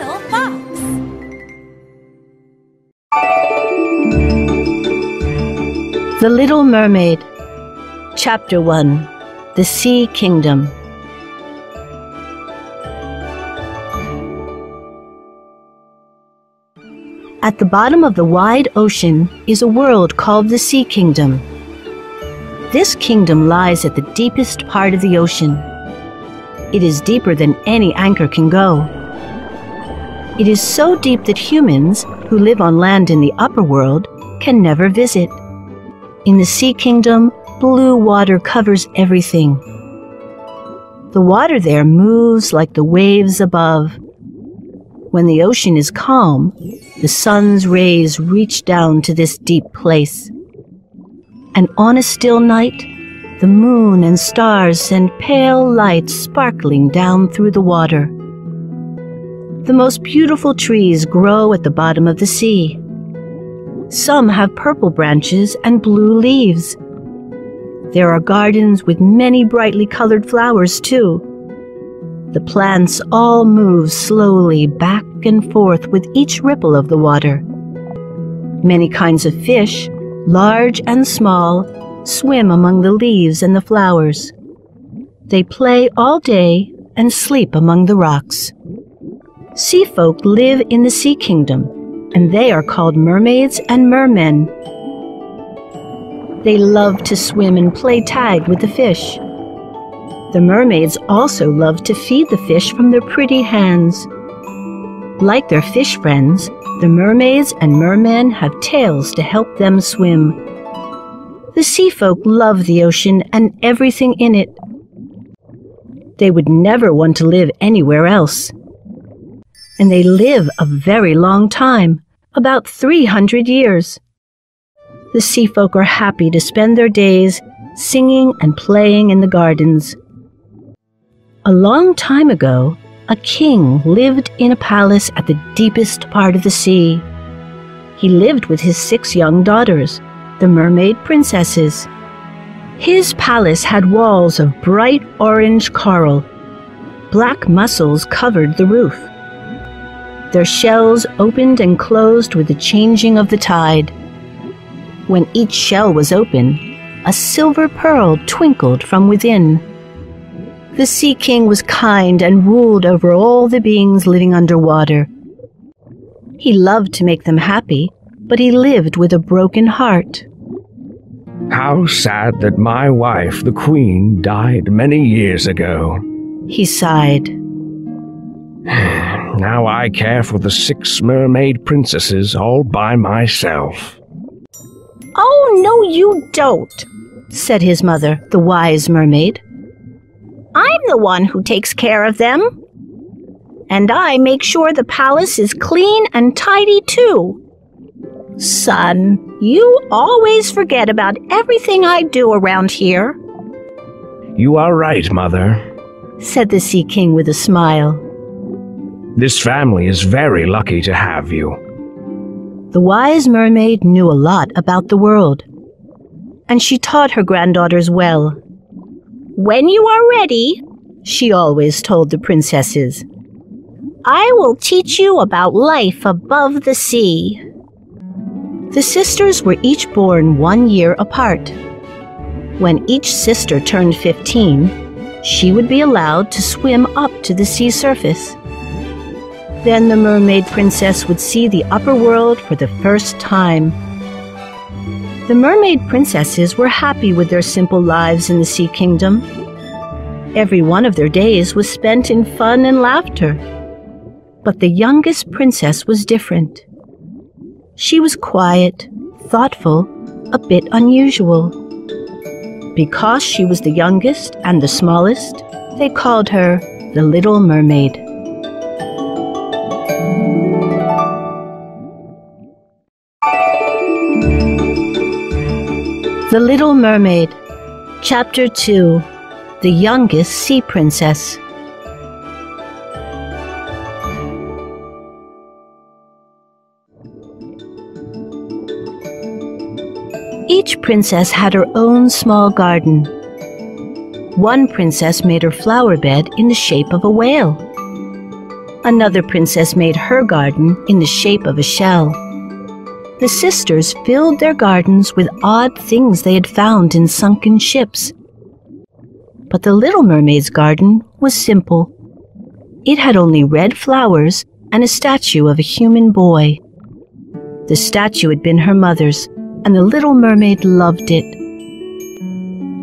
little fox. The Little Mermaid, Chapter 1 The Sea Kingdom. At the bottom of the wide ocean is a world called the Sea Kingdom. This kingdom lies at the deepest part of the ocean. It is deeper than any anchor can go. It is so deep that humans, who live on land in the upper world, can never visit. In the Sea Kingdom, blue water covers everything. The water there moves like the waves above. When the ocean is calm, the sun's rays reach down to this deep place. And on a still night, the moon and stars send pale light sparkling down through the water. The most beautiful trees grow at the bottom of the sea. Some have purple branches and blue leaves. There are gardens with many brightly colored flowers, too. The plants all move slowly back and forth with each ripple of the water. Many kinds of fish, large and small, swim among the leaves and the flowers. They play all day and sleep among the rocks. Sea folk live in the sea kingdom, and they are called mermaids and mermen. They love to swim and play tag with the fish. The mermaids also love to feed the fish from their pretty hands. Like their fish friends, the mermaids and mermen have tails to help them swim. The sea folk love the ocean and everything in it. They would never want to live anywhere else. And they live a very long time, about 300 years. The sea folk are happy to spend their days singing and playing in the gardens. A long time ago, a king lived in a palace at the deepest part of the sea. He lived with his six young daughters, the mermaid princesses. His palace had walls of bright orange coral. Black mussels covered the roof. Their shells opened and closed with the changing of the tide. When each shell was open, a silver pearl twinkled from within. The Sea King was kind and ruled over all the beings living underwater. He loved to make them happy, but he lived with a broken heart. How sad that my wife, the Queen, died many years ago. He sighed. Now I care for the six mermaid princesses all by myself. Oh, no, you don't, said his mother, the wise mermaid. I'm the one who takes care of them. And I make sure the palace is clean and tidy, too. Son, you always forget about everything I do around here. You are right, Mother, said the Sea King with a smile. This family is very lucky to have you. The wise mermaid knew a lot about the world, and she taught her granddaughters well. When you are ready, she always told the princesses, I will teach you about life above the sea. The sisters were each born one year apart. When each sister turned 15, she would be allowed to swim up to the sea surface. Then the mermaid princess would see the upper world for the first time. The mermaid princesses were happy with their simple lives in the sea kingdom. Every one of their days was spent in fun and laughter. But the youngest princess was different. She was quiet, thoughtful, a bit unusual. Because she was the youngest and the smallest, they called her the Little Mermaid. The Little Mermaid, Chapter 2 The Youngest Sea Princess. Each princess had her own small garden. One princess made her flower bed in the shape of a whale. Another princess made her garden in the shape of a shell. The sisters filled their gardens with odd things they had found in sunken ships. But the little mermaid's garden was simple. It had only red flowers and a statue of a human boy. The statue had been her mother's, and the little mermaid loved it.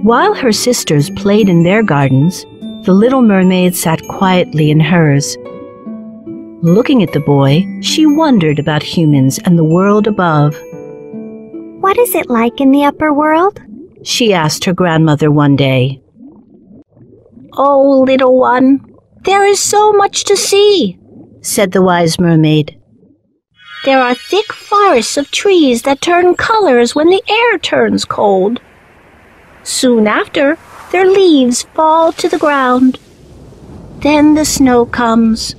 While her sisters played in their gardens, the little mermaid sat quietly in hers. Looking at the boy, she wondered about humans and the world above. What is it like in the upper world? She asked her grandmother one day. Oh, little one, there is so much to see, said the wise mermaid. There are thick forests of trees that turn colors when the air turns cold. Soon after, their leaves fall to the ground. Then the snow comes.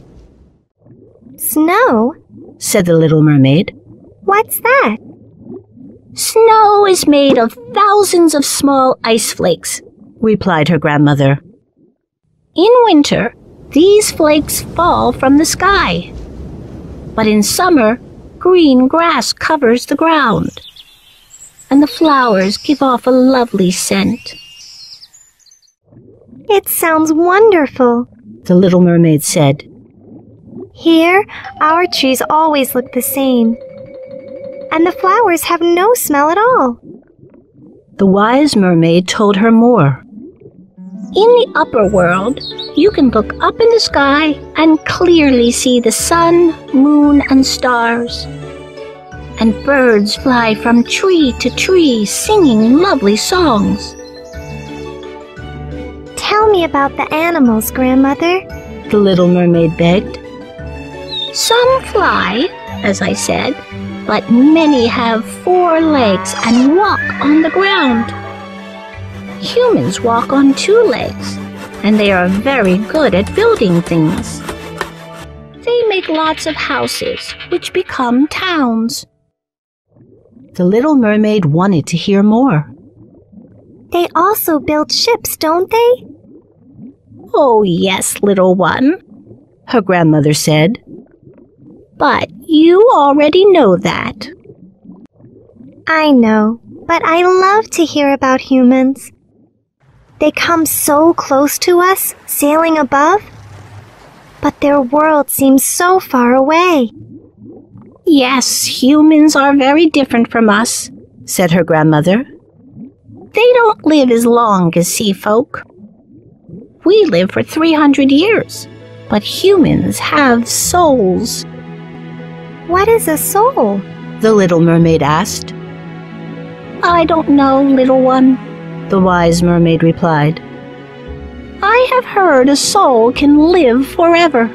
Snow? said the little mermaid. What's that? Snow is made of thousands of small ice flakes, replied her grandmother. In winter, these flakes fall from the sky. But in summer, green grass covers the ground, and the flowers give off a lovely scent. It sounds wonderful, the little mermaid said. Here, our trees always look the same, and the flowers have no smell at all. The wise mermaid told her more. In the upper world, you can look up in the sky and clearly see the sun, moon, and stars. And birds fly from tree to tree singing lovely songs. Tell me about the animals, Grandmother, the little mermaid begged. Some fly, as I said, but many have four legs and walk on the ground. Humans walk on two legs, and they are very good at building things. They make lots of houses, which become towns. The little mermaid wanted to hear more. They also build ships, don't they? Oh, yes, little one, her grandmother said. But you already know that. I know, but I love to hear about humans. They come so close to us, sailing above, but their world seems so far away. Yes, humans are very different from us, said her grandmother. They don't live as long as sea folk. We live for 300 years, but humans have souls. What is a soul? The little mermaid asked. I don't know, little one, the wise mermaid replied. I have heard a soul can live forever.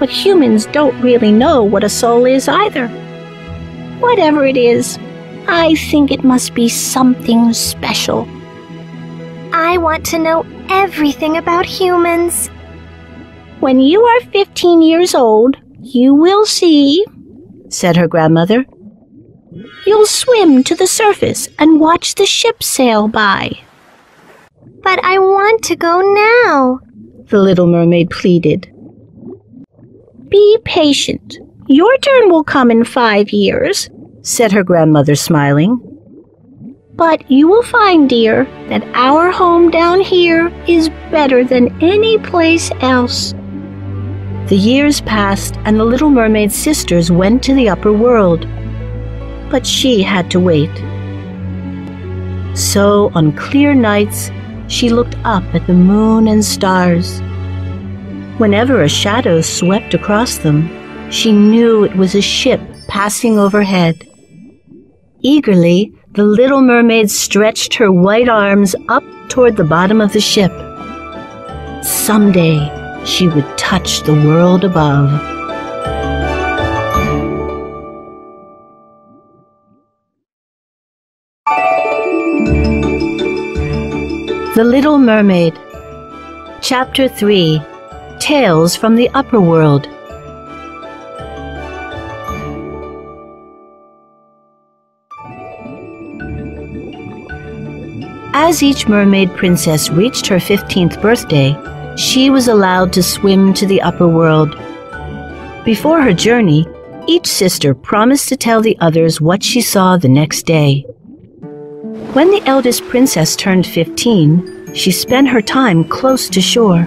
But humans don't really know what a soul is either. Whatever it is, I think it must be something special. I want to know everything about humans. When you are 15 years old, you will see, said her grandmother. You'll swim to the surface and watch the ship sail by. But I want to go now, the little mermaid pleaded. Be patient. Your turn will come in five years, said her grandmother, smiling. But you will find, dear, that our home down here is better than any place else. The years passed, and the little mermaid's sisters went to the upper world but she had to wait. So, on clear nights, she looked up at the moon and stars. Whenever a shadow swept across them, she knew it was a ship passing overhead. Eagerly, the little mermaid stretched her white arms up toward the bottom of the ship. Someday, she would touch the world above. The Little Mermaid Chapter 3 Tales from the Upper World As each mermaid princess reached her 15th birthday, she was allowed to swim to the upper world. Before her journey, each sister promised to tell the others what she saw the next day. When the eldest princess turned 15, she spent her time close to shore.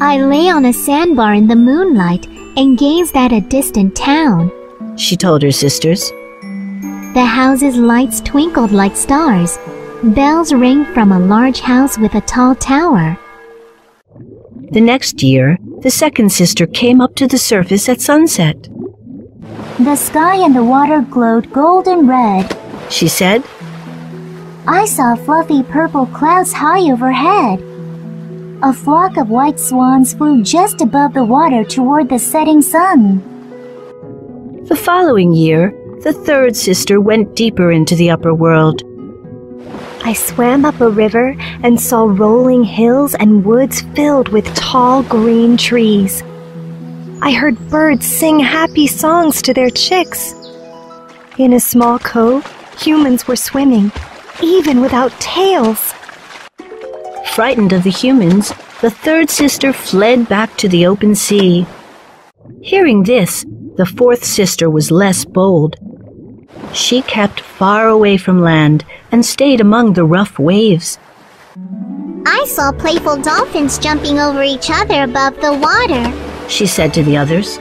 I lay on a sandbar in the moonlight and gazed at a distant town. She told her sisters. The house's lights twinkled like stars. Bells rang from a large house with a tall tower. The next year, the second sister came up to the surface at sunset. The sky and the water glowed golden red. She said, I saw fluffy purple clouds high overhead. A flock of white swans flew just above the water toward the setting sun. The following year, the third sister went deeper into the upper world. I swam up a river and saw rolling hills and woods filled with tall green trees. I heard birds sing happy songs to their chicks. In a small cove, humans were swimming, even without tails. Frightened of the humans, the third sister fled back to the open sea. Hearing this, the fourth sister was less bold. She kept far away from land and stayed among the rough waves. I saw playful dolphins jumping over each other above the water. She said to the others.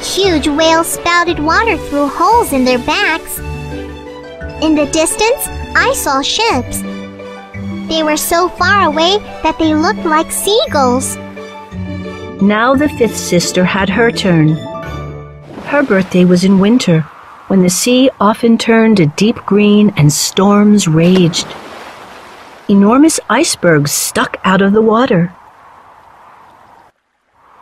Huge whales spouted water through holes in their backs. In the distance, I saw ships. They were so far away that they looked like seagulls. Now the fifth sister had her turn. Her birthday was in winter, when the sea often turned a deep green and storms raged. Enormous icebergs stuck out of the water.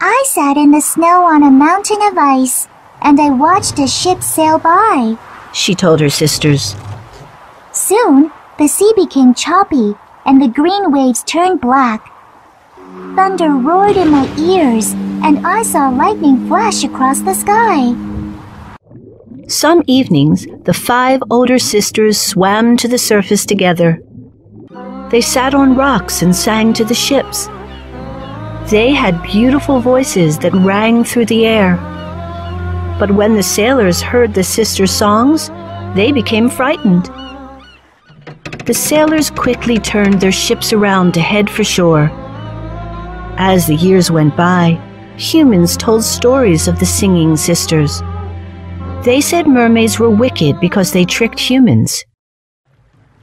I sat in the snow on a mountain of ice, and I watched a ship sail by. She told her sisters. Soon, the sea became choppy, and the green waves turned black. Thunder roared in my ears, and I saw lightning flash across the sky. Some evenings, the five older sisters swam to the surface together. They sat on rocks and sang to the ships. They had beautiful voices that rang through the air. But when the sailors heard the sisters' songs, they became frightened. The sailors quickly turned their ships around to head for shore. As the years went by, humans told stories of the singing sisters. They said mermaids were wicked because they tricked humans.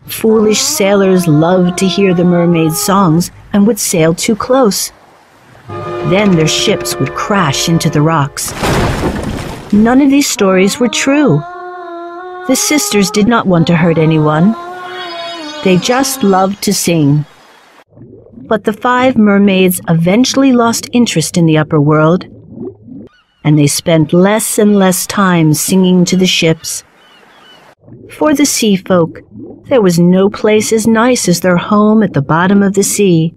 Foolish sailors loved to hear the mermaids' songs and would sail too close. Then their ships would crash into the rocks. None of these stories were true. The sisters did not want to hurt anyone. They just loved to sing. But the five mermaids eventually lost interest in the upper world, and they spent less and less time singing to the ships. For the sea folk, there was no place as nice as their home at the bottom of the sea.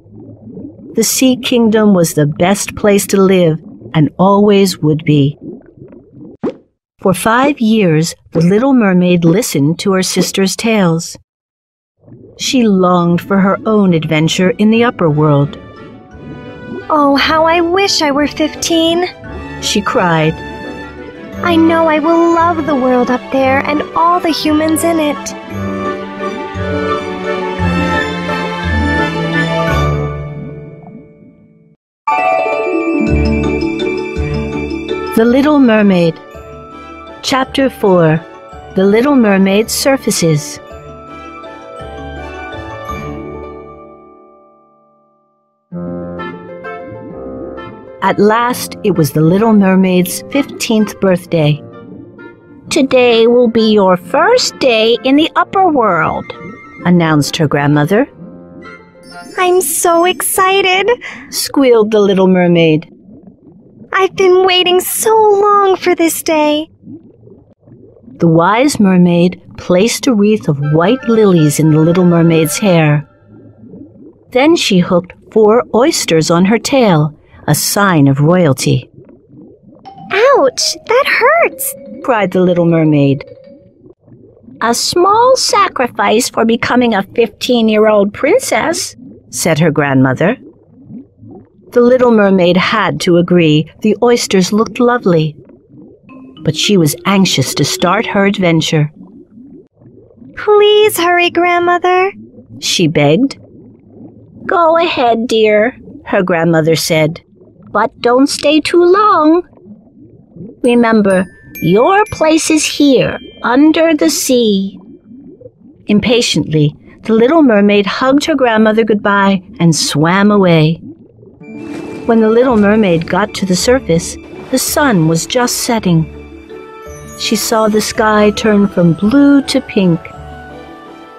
The Sea Kingdom was the best place to live and always would be. For five years, the little mermaid listened to her sister's tales. She longed for her own adventure in the upper world. Oh, how I wish I were 15. She cried. I know I will love the world up there and all the humans in it. The Little Mermaid Chapter 4 The Little Mermaid Surfaces At last, it was the little mermaid's 15th birthday. Today will be your first day in the upper world, announced her grandmother. I'm so excited, squealed the little mermaid. I've been waiting so long for this day. The wise mermaid placed a wreath of white lilies in the little mermaid's hair. Then she hooked four oysters on her tail a sign of royalty. Ouch! That hurts! cried the little mermaid. A small sacrifice for becoming a 15 year old princess, said her grandmother. The little mermaid had to agree. The oysters looked lovely. But she was anxious to start her adventure. Please hurry, Grandmother. She begged. Go ahead, dear, her grandmother said. But don't stay too long. Remember, your place is here, under the sea. Impatiently, the little mermaid hugged her grandmother goodbye and swam away. When the little mermaid got to the surface, the sun was just setting. She saw the sky turn from blue to pink.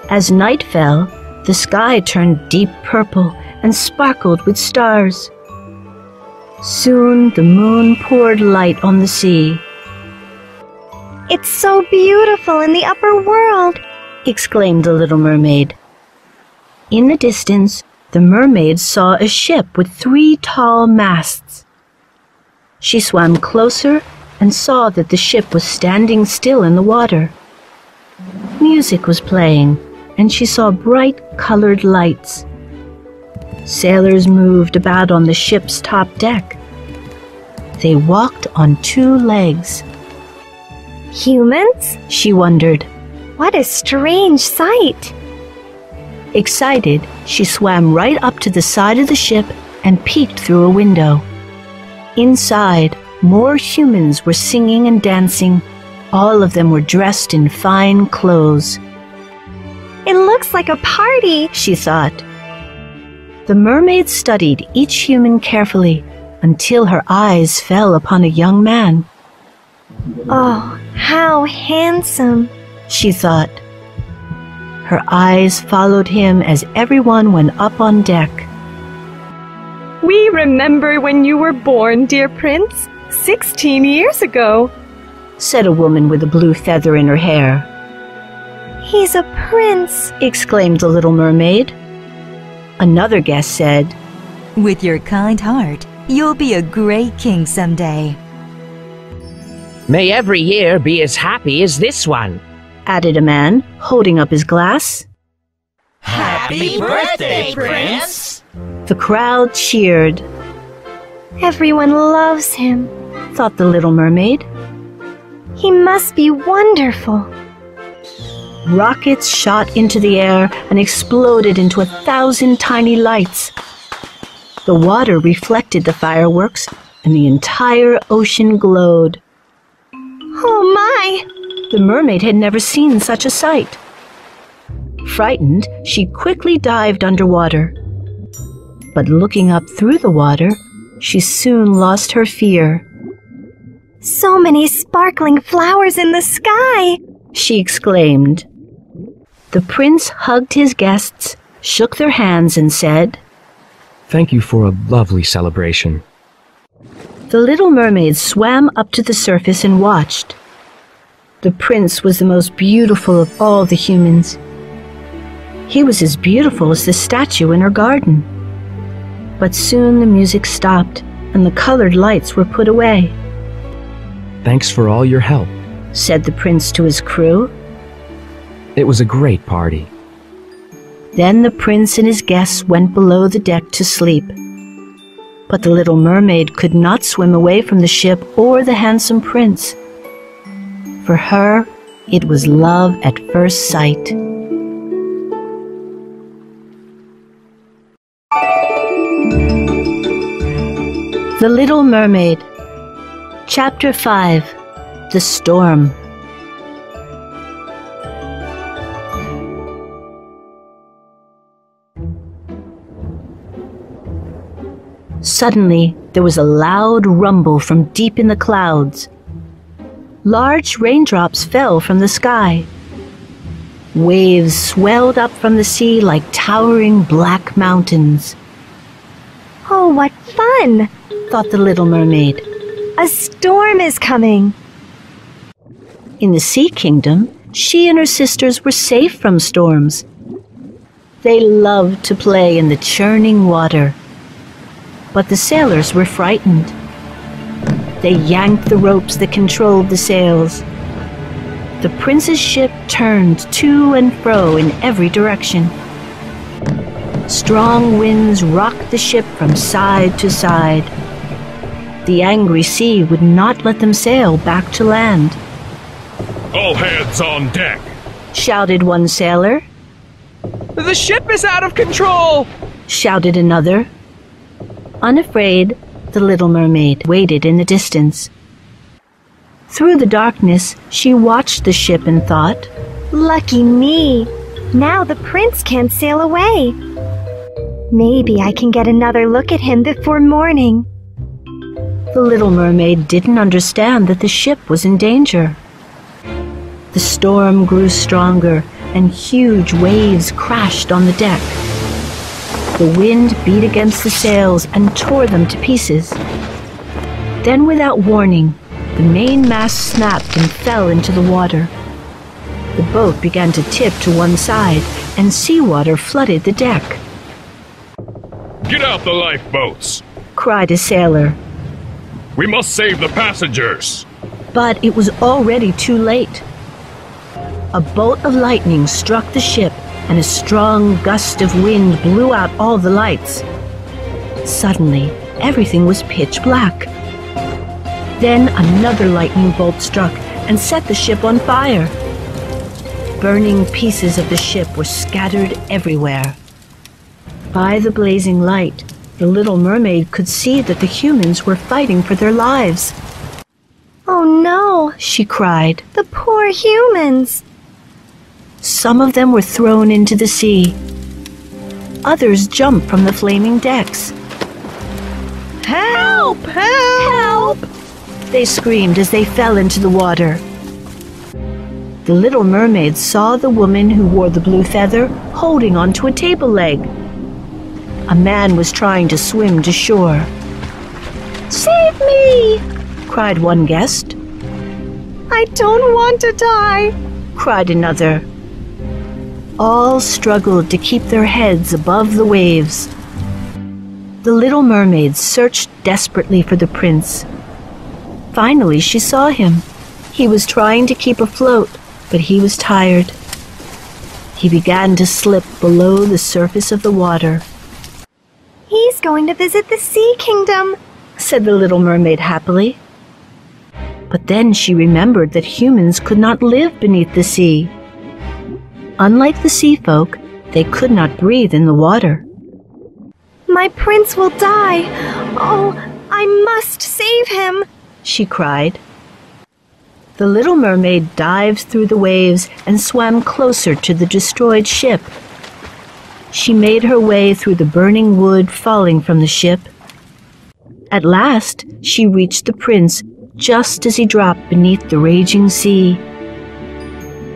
As night fell, the sky turned deep purple and sparkled with stars. Soon the moon poured light on the sea. It's so beautiful in the upper world, exclaimed the little mermaid. In the distance, the mermaid saw a ship with three tall masts. She swam closer and saw that the ship was standing still in the water. Music was playing, and she saw bright colored lights. Sailors moved about on the ship's top deck. They walked on two legs. Humans? She wondered. What a strange sight! Excited, she swam right up to the side of the ship and peeked through a window. Inside, more humans were singing and dancing. All of them were dressed in fine clothes. It looks like a party, she thought. The mermaid studied each human carefully until her eyes fell upon a young man. Oh, how handsome, she thought. Her eyes followed him as everyone went up on deck. We remember when you were born, dear prince, sixteen years ago, said a woman with a blue feather in her hair. He's a prince, exclaimed the little mermaid. Another guest said, With your kind heart, you'll be a great king someday. May every year be as happy as this one, added a man, holding up his glass. Happy birthday, Prince! The crowd cheered. Everyone loves him, thought the little mermaid. He must be wonderful. Rockets shot into the air and exploded into a thousand tiny lights. The water reflected the fireworks, and the entire ocean glowed. Oh my! The mermaid had never seen such a sight. Frightened, she quickly dived underwater. But looking up through the water, she soon lost her fear. So many sparkling flowers in the sky! she exclaimed. The prince hugged his guests, shook their hands, and said, Thank you for a lovely celebration. The little mermaid swam up to the surface and watched. The prince was the most beautiful of all the humans. He was as beautiful as the statue in her garden. But soon the music stopped and the colored lights were put away. Thanks for all your help, said the prince to his crew. It was a great party. Then the prince and his guests went below the deck to sleep. But the little mermaid could not swim away from the ship or the handsome prince. For her, it was love at first sight. The Little Mermaid Chapter 5 The Storm Suddenly, there was a loud rumble from deep in the clouds. Large raindrops fell from the sky. Waves swelled up from the sea like towering black mountains. Oh, what fun! thought the little mermaid. A storm is coming. In the Sea Kingdom, she and her sisters were safe from storms. They loved to play in the churning water but the sailors were frightened. They yanked the ropes that controlled the sails. The prince's ship turned to and fro in every direction. Strong winds rocked the ship from side to side. The angry sea would not let them sail back to land. All hands on deck! shouted one sailor. The ship is out of control! shouted another. Unafraid, the little mermaid waited in the distance. Through the darkness, she watched the ship and thought, Lucky me! Now the prince can't sail away. Maybe I can get another look at him before morning. The little mermaid didn't understand that the ship was in danger. The storm grew stronger and huge waves crashed on the deck. The wind beat against the sails and tore them to pieces. Then, without warning, the main mast snapped and fell into the water. The boat began to tip to one side, and seawater flooded the deck. Get out the lifeboats! cried a sailor. We must save the passengers! But it was already too late. A bolt of lightning struck the ship, and a strong gust of wind blew out all the lights. Suddenly, everything was pitch black. Then another lightning bolt struck and set the ship on fire. Burning pieces of the ship were scattered everywhere. By the blazing light, the little mermaid could see that the humans were fighting for their lives. Oh no, she cried. The poor humans. Some of them were thrown into the sea. Others jumped from the flaming decks. Help! Help! Help! They screamed as they fell into the water. The little mermaid saw the woman who wore the blue feather holding onto a table leg. A man was trying to swim to shore. Save me! cried one guest. I don't want to die, cried another. All struggled to keep their heads above the waves. The little mermaid searched desperately for the prince. Finally, she saw him. He was trying to keep afloat, but he was tired. He began to slip below the surface of the water. He's going to visit the Sea Kingdom, said the little mermaid happily. But then she remembered that humans could not live beneath the sea. Unlike the sea folk, they could not breathe in the water. My prince will die. Oh, I must save him, she cried. The little mermaid dived through the waves and swam closer to the destroyed ship. She made her way through the burning wood falling from the ship. At last, she reached the prince just as he dropped beneath the raging sea.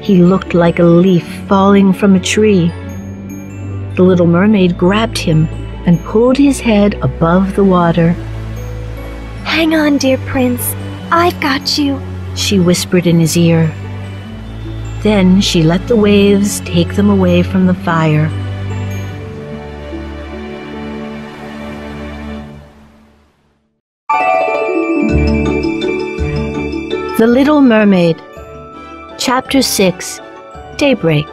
He looked like a leaf falling from a tree. The little mermaid grabbed him and pulled his head above the water. Hang on, dear prince. I've got you, she whispered in his ear. Then she let the waves take them away from the fire. The Little Mermaid, Chapter 6 Daybreak.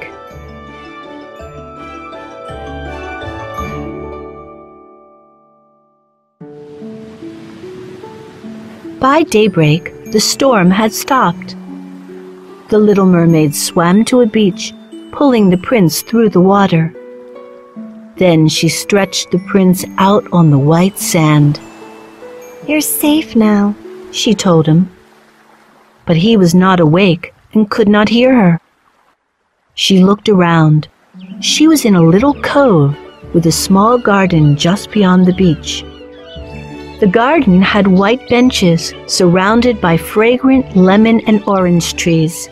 By daybreak, the storm had stopped. The little mermaid swam to a beach, pulling the prince through the water. Then she stretched the prince out on the white sand. You're safe now, she told him. But he was not awake and could not hear her. She looked around. She was in a little cove with a small garden just beyond the beach. The garden had white benches surrounded by fragrant lemon and orange trees.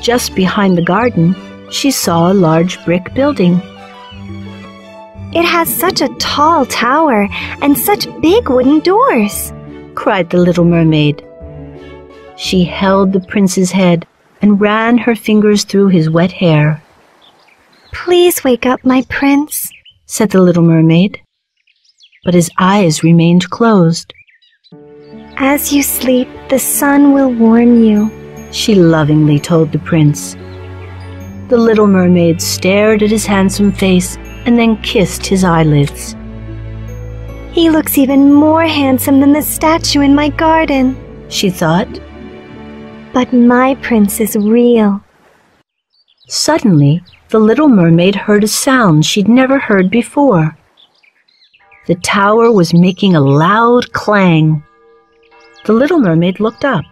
Just behind the garden, she saw a large brick building. It has such a tall tower and such big wooden doors, cried the little mermaid. She held the prince's head and ran her fingers through his wet hair. Please wake up, my prince, said the little mermaid. But his eyes remained closed. As you sleep, the sun will warm you, she lovingly told the prince. The little mermaid stared at his handsome face and then kissed his eyelids. He looks even more handsome than the statue in my garden, she thought. But my prince is real. Suddenly, the little mermaid heard a sound she'd never heard before. The tower was making a loud clang. The little mermaid looked up.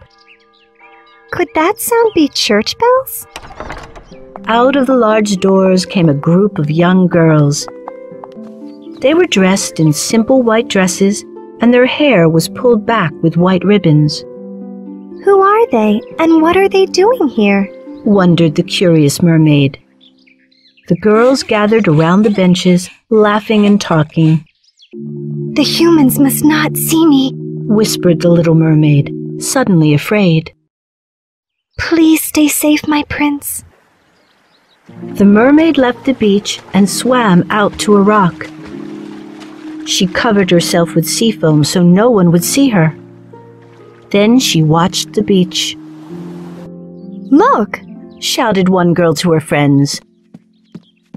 Could that sound be church bells? Out of the large doors came a group of young girls. They were dressed in simple white dresses, and their hair was pulled back with white ribbons. Who are they, and what are they doing here? wondered the curious mermaid. The girls gathered around the benches, laughing and talking. The humans must not see me, whispered the little mermaid, suddenly afraid. Please stay safe, my prince. The mermaid left the beach and swam out to a rock. She covered herself with sea foam so no one would see her. Then she watched the beach. Look! shouted one girl to her friends.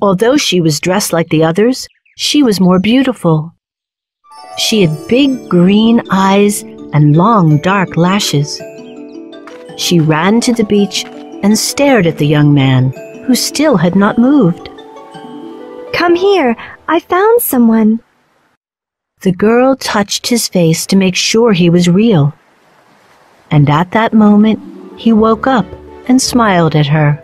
Although she was dressed like the others, she was more beautiful. She had big green eyes and long dark lashes. She ran to the beach and stared at the young man, who still had not moved. Come here, I found someone. The girl touched his face to make sure he was real. And at that moment, he woke up and smiled at her.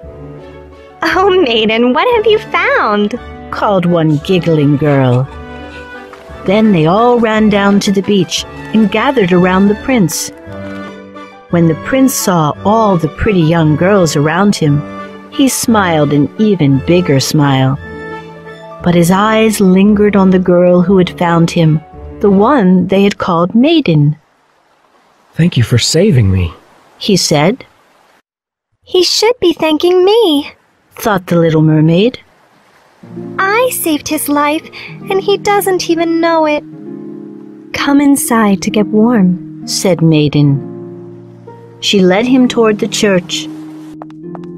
Oh, maiden, what have you found? called one giggling girl. Then they all ran down to the beach and gathered around the prince. When the prince saw all the pretty young girls around him, he smiled an even bigger smile. But his eyes lingered on the girl who had found him, the one they had called Maiden. Thank you for saving me, he said. He should be thanking me, thought the little mermaid. I saved his life, and he doesn't even know it. Come inside to get warm, said Maiden. She led him toward the church.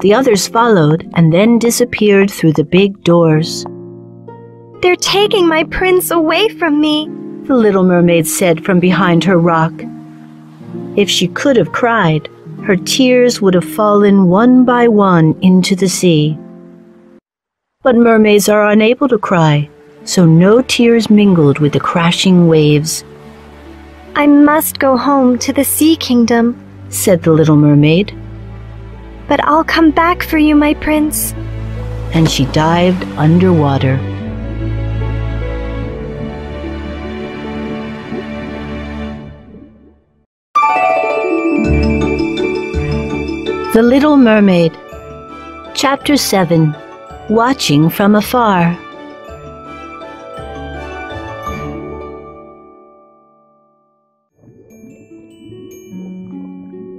The others followed and then disappeared through the big doors. They're taking my prince away from me, the little mermaid said from behind her rock. If she could have cried, her tears would have fallen one by one into the sea. But mermaids are unable to cry, so no tears mingled with the crashing waves. I must go home to the Sea Kingdom, said the little mermaid. But I'll come back for you, my prince. And she dived underwater. The Little Mermaid, Chapter 7 Watching from Afar.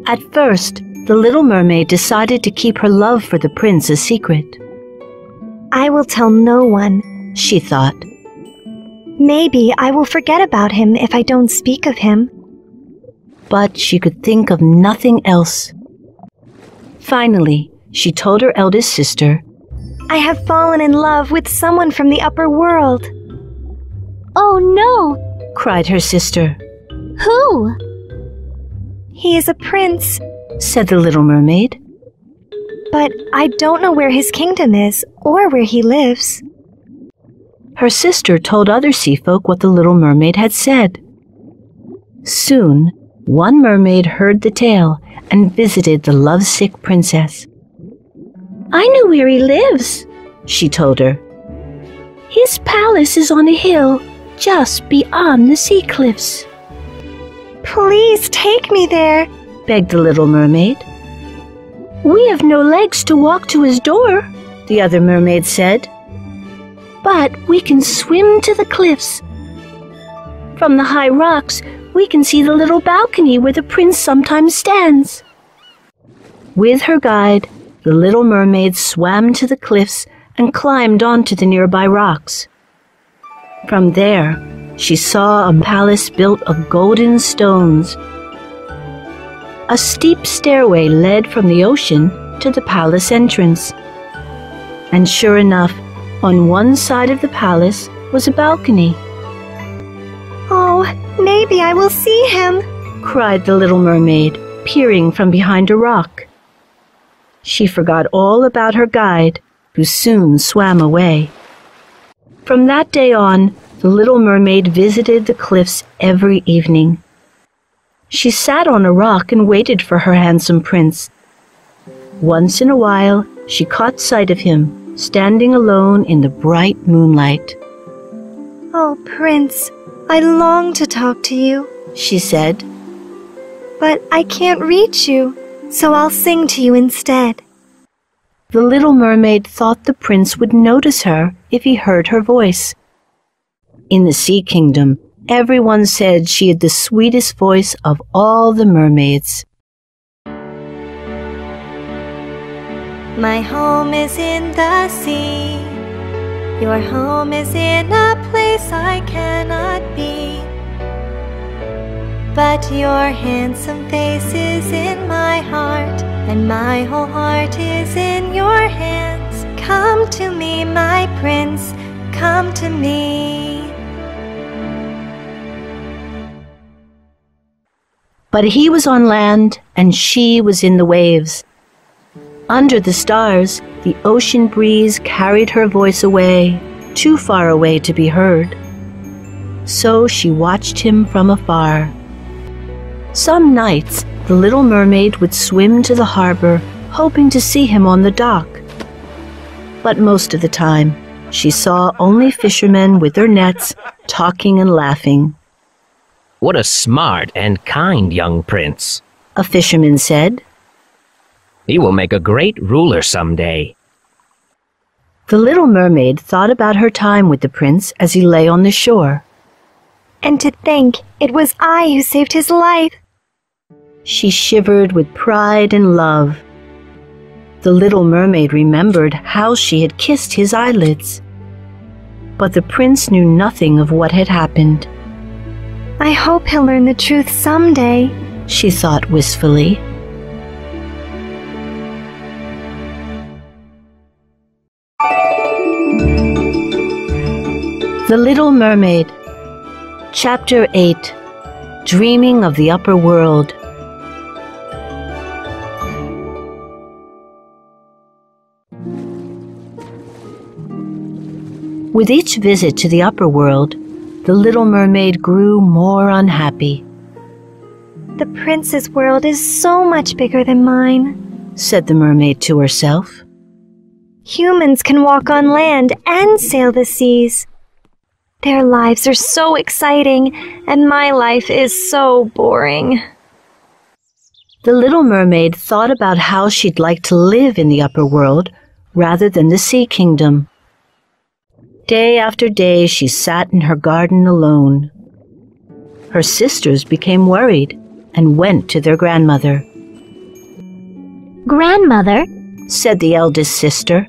At first, the little mermaid decided to keep her love for the prince a secret. I will tell no one, she thought. Maybe I will forget about him if I don't speak of him. But she could think of nothing else. Finally, she told her eldest sister, I have fallen in love with someone from the upper world. Oh no! cried her sister. Who? He is a prince, said the little mermaid. But I don't know where his kingdom is or where he lives. Her sister told other sea folk what the little mermaid had said. Soon, one mermaid heard the tale and visited the lovesick princess. I know where he lives, she told her. His palace is on a hill just beyond the sea cliffs. Please take me there, begged the little mermaid. We have no legs to walk to his door, the other mermaid said. But we can swim to the cliffs. From the high rocks, we can see the little balcony where the prince sometimes stands. With her guide, the little mermaid swam to the cliffs and climbed onto the nearby rocks. From there, she saw a palace built of golden stones. A steep stairway led from the ocean to the palace entrance. And sure enough, on one side of the palace was a balcony. Oh, maybe I will see him, cried the little mermaid, peering from behind a rock. She forgot all about her guide, who soon swam away. From that day on, the little mermaid visited the cliffs every evening. She sat on a rock and waited for her handsome prince. Once in a while, she caught sight of him, standing alone in the bright moonlight. Oh, Prince, I long to talk to you, she said. But I can't reach you, so I'll sing to you instead. The little mermaid thought the prince would notice her if he heard her voice. In the Sea Kingdom, everyone said she had the sweetest voice of all the mermaids. My home is in the sea. Your home is in a place I cannot be. But your handsome face is in my heart, and my whole heart is in your hands. Come to me, my prince, come to me. But he was on land and she was in the waves. Under the stars, the ocean breeze carried her voice away, too far away to be heard. So she watched him from afar. Some nights, the little mermaid would swim to the harbor, hoping to see him on the dock. But most of the time, she saw only fishermen with their nets, talking and laughing. What a smart and kind young prince, a fisherman said. He will make a great ruler someday. The little mermaid thought about her time with the prince as he lay on the shore. And to think it was I who saved his life. She shivered with pride and love. The little mermaid remembered how she had kissed his eyelids. But the prince knew nothing of what had happened. I hope he'll learn the truth someday, she thought wistfully. The Little Mermaid, Chapter 8 Dreaming of the Upper World. With each visit to the upper world, the little mermaid grew more unhappy. The prince's world is so much bigger than mine, said the mermaid to herself. Humans can walk on land and sail the seas. Their lives are so exciting, and my life is so boring. The little mermaid thought about how she'd like to live in the upper world rather than the sea kingdom. Day after day she sat in her garden alone. Her sisters became worried and went to their grandmother. Grandmother, said the eldest sister,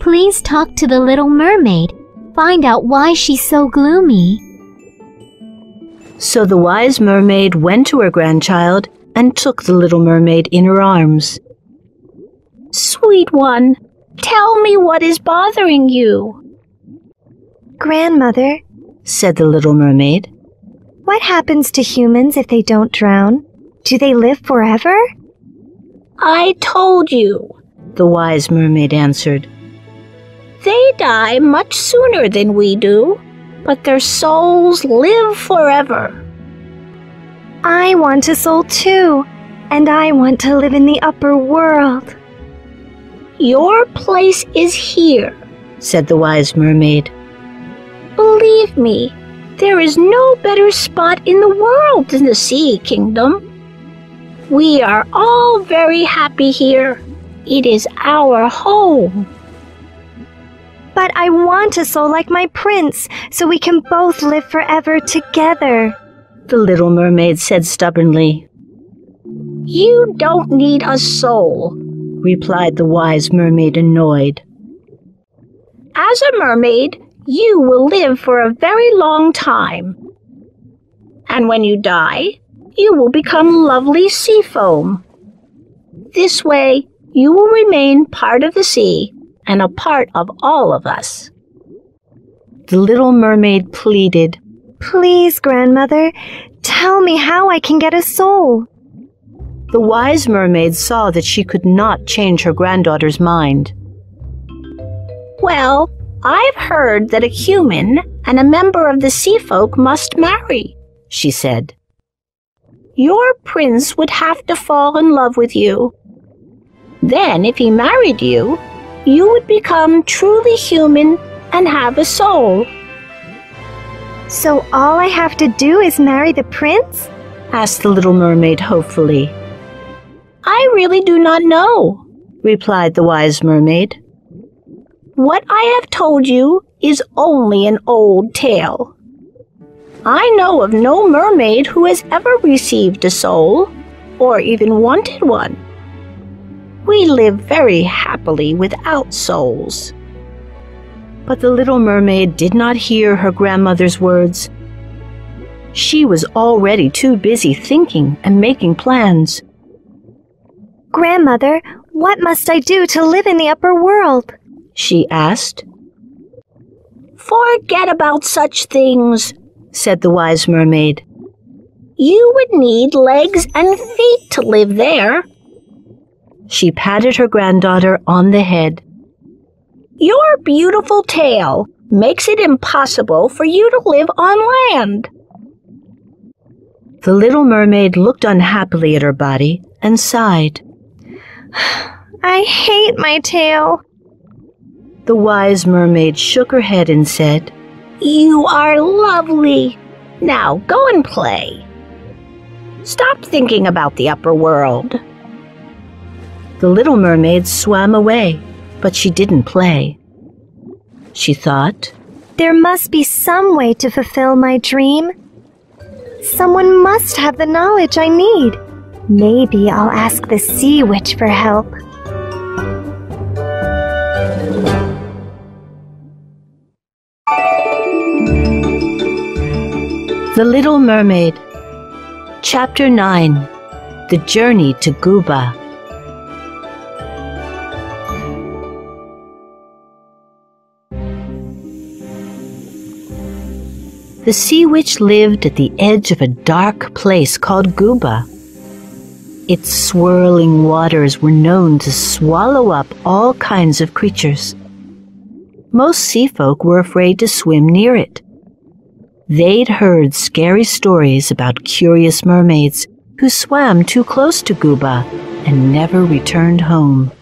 please talk to the little mermaid. Find out why she's so gloomy. So the wise mermaid went to her grandchild and took the little mermaid in her arms. Sweet one, tell me what is bothering you. Grandmother, said the little mermaid, what happens to humans if they don't drown? Do they live forever? I told you, the wise mermaid answered. They die much sooner than we do, but their souls live forever. I want a soul too, and I want to live in the upper world. Your place is here, said the wise mermaid. Believe me, there is no better spot in the world than the Sea Kingdom. We are all very happy here. It is our home. But I want a soul like my prince, so we can both live forever together, the little mermaid said stubbornly. You don't need a soul, replied the wise mermaid, annoyed. As a mermaid, you will live for a very long time. And when you die, you will become lovely sea foam. This way, you will remain part of the sea and a part of all of us. The little mermaid pleaded, Please, grandmother, tell me how I can get a soul. The wise mermaid saw that she could not change her granddaughter's mind. Well, I've heard that a human and a member of the sea folk must marry, she said. Your prince would have to fall in love with you. Then, if he married you, you would become truly human and have a soul. So all I have to do is marry the prince? asked the little mermaid hopefully. I really do not know, replied the wise mermaid. What I have told you is only an old tale. I know of no mermaid who has ever received a soul, or even wanted one. We live very happily without souls. But the little mermaid did not hear her grandmother's words. She was already too busy thinking and making plans. Grandmother, what must I do to live in the upper world? she asked. Forget about such things, said the wise mermaid. You would need legs and feet to live there. She patted her granddaughter on the head. Your beautiful tail makes it impossible for you to live on land. The little mermaid looked unhappily at her body and sighed. I hate my tail. The wise mermaid shook her head and said, You are lovely. Now go and play. Stop thinking about the upper world. The little mermaid swam away, but she didn't play. She thought, There must be some way to fulfill my dream. Someone must have the knowledge I need. Maybe I'll ask the sea witch for help. The Little Mermaid Chapter 9 The Journey to Guba The sea witch lived at the edge of a dark place called Guba. Its swirling waters were known to swallow up all kinds of creatures. Most sea folk were afraid to swim near it. They'd heard scary stories about curious mermaids who swam too close to Guba and never returned home.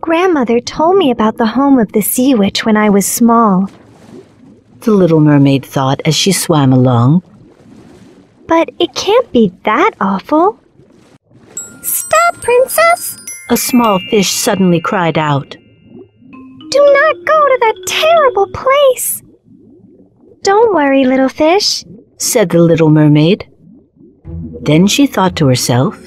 Grandmother told me about the home of the sea witch when I was small. The little mermaid thought as she swam along. But it can't be that awful. Stop, princess! A small fish suddenly cried out. Do not go to that terrible place! Don't worry, little fish, said the little mermaid. Then she thought to herself,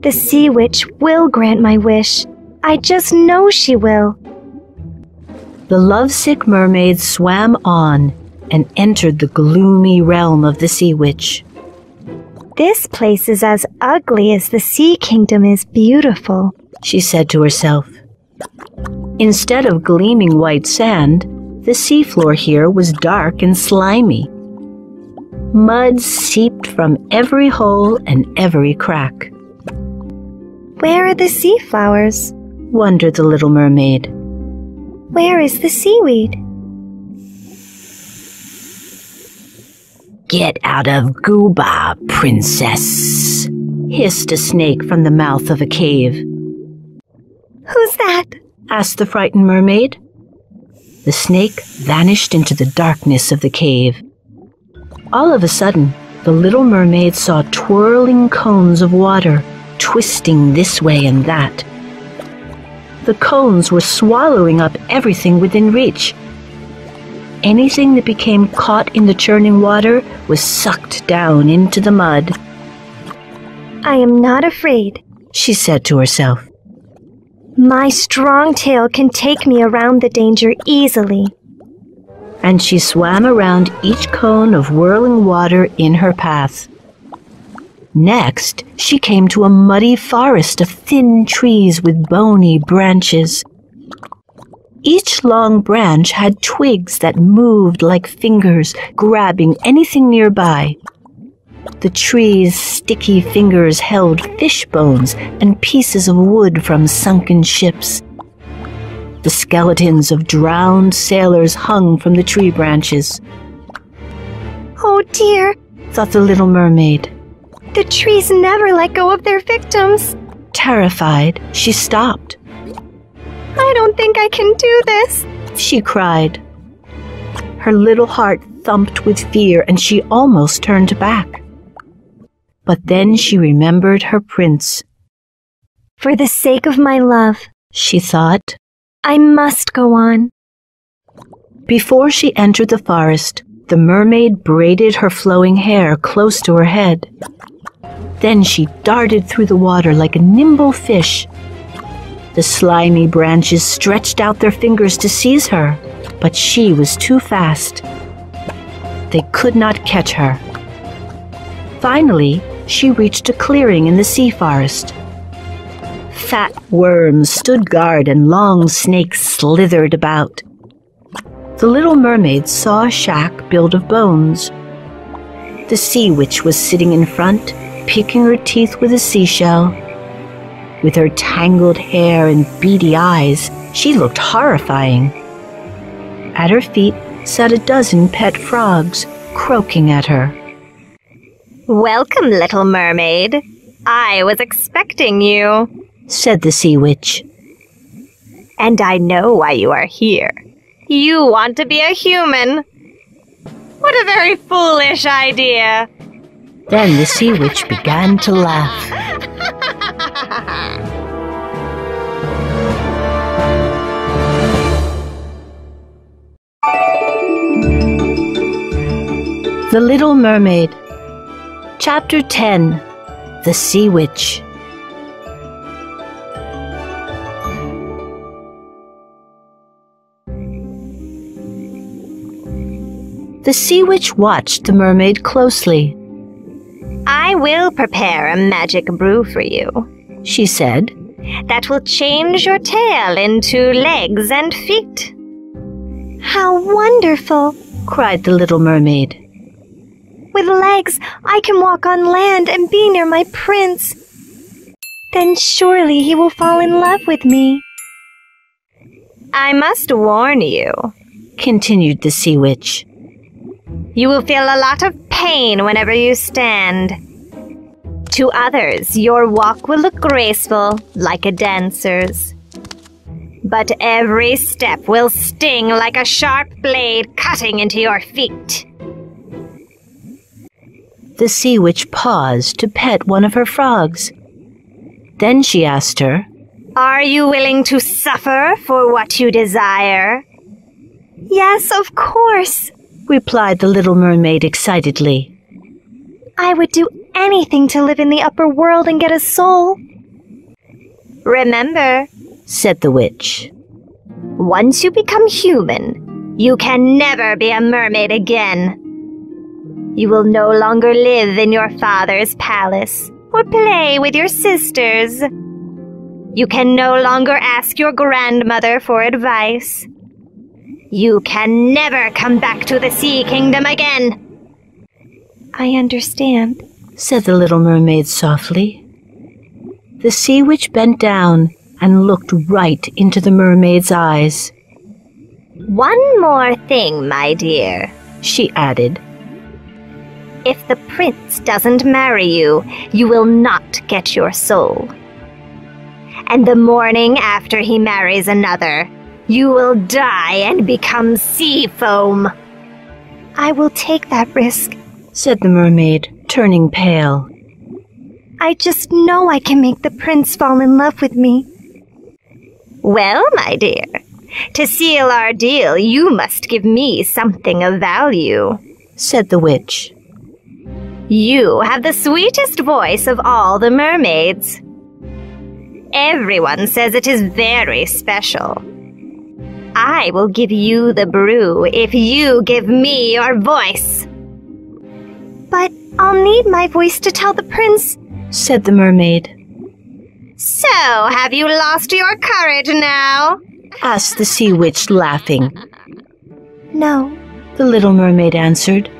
The sea witch will grant my wish. I just know she will. The lovesick mermaid swam on and entered the gloomy realm of the sea witch. This place is as ugly as the sea kingdom is beautiful, she said to herself. Instead of gleaming white sand, the seafloor here was dark and slimy. Mud seeped from every hole and every crack. Where are the sea flowers? wondered the little mermaid. Where is the seaweed? Get out of Guba, princess, hissed a snake from the mouth of a cave. Who's that? asked the frightened mermaid. The snake vanished into the darkness of the cave. All of a sudden, the little mermaid saw twirling cones of water twisting this way and that. The cones were swallowing up everything within reach. Anything that became caught in the churning water was sucked down into the mud. I am not afraid, she said to herself. My strong tail can take me around the danger easily. And she swam around each cone of whirling water in her path. Next, she came to a muddy forest of thin trees with bony branches. Each long branch had twigs that moved like fingers, grabbing anything nearby. The tree's sticky fingers held fish bones and pieces of wood from sunken ships. The skeletons of drowned sailors hung from the tree branches. Oh dear, thought the little mermaid. The trees never let go of their victims. Terrified, she stopped. I don't think I can do this, she cried. Her little heart thumped with fear and she almost turned back. But then she remembered her prince. For the sake of my love, she thought, I must go on. Before she entered the forest, the mermaid braided her flowing hair close to her head. Then she darted through the water like a nimble fish. The slimy branches stretched out their fingers to seize her, but she was too fast. They could not catch her. Finally, she reached a clearing in the sea forest. Fat worms stood guard and long snakes slithered about. The little mermaid saw a shack built of bones. The sea witch was sitting in front, picking her teeth with a seashell. With her tangled hair and beady eyes, she looked horrifying. At her feet sat a dozen pet frogs, croaking at her. Welcome, little mermaid. I was expecting you, said the sea witch. And I know why you are here. You want to be a human. What a very foolish idea. Then the sea witch began to laugh. the Little Mermaid Chapter 10 The Sea Witch The Sea Witch watched the mermaid closely. I will prepare a magic brew for you, she said, that will change your tail into legs and feet. How wonderful! cried the little mermaid. With legs, I can walk on land and be near my prince. Then surely he will fall in love with me. I must warn you, continued the sea witch. You will feel a lot of pain whenever you stand. To others, your walk will look graceful, like a dancer's. But every step will sting like a sharp blade cutting into your feet. The sea witch paused to pet one of her frogs. Then she asked her, Are you willing to suffer for what you desire? Yes, of course, replied the little mermaid excitedly. I would do anything to live in the upper world and get a soul. Remember, said the witch, once you become human, you can never be a mermaid again. You will no longer live in your father's palace or play with your sisters. You can no longer ask your grandmother for advice. You can never come back to the Sea Kingdom again. I understand, said the little mermaid softly. The sea witch bent down and looked right into the mermaid's eyes. One more thing, my dear, she added. If the prince doesn't marry you, you will not get your soul. And the morning after he marries another, you will die and become sea foam. I will take that risk, said the mermaid, turning pale. I just know I can make the prince fall in love with me. Well, my dear, to seal our deal, you must give me something of value, said the witch. You have the sweetest voice of all the mermaids. Everyone says it is very special. I will give you the brew if you give me your voice. But I'll need my voice to tell the prince, said the mermaid. So, have you lost your courage now? asked the sea witch, laughing. No, the little mermaid answered.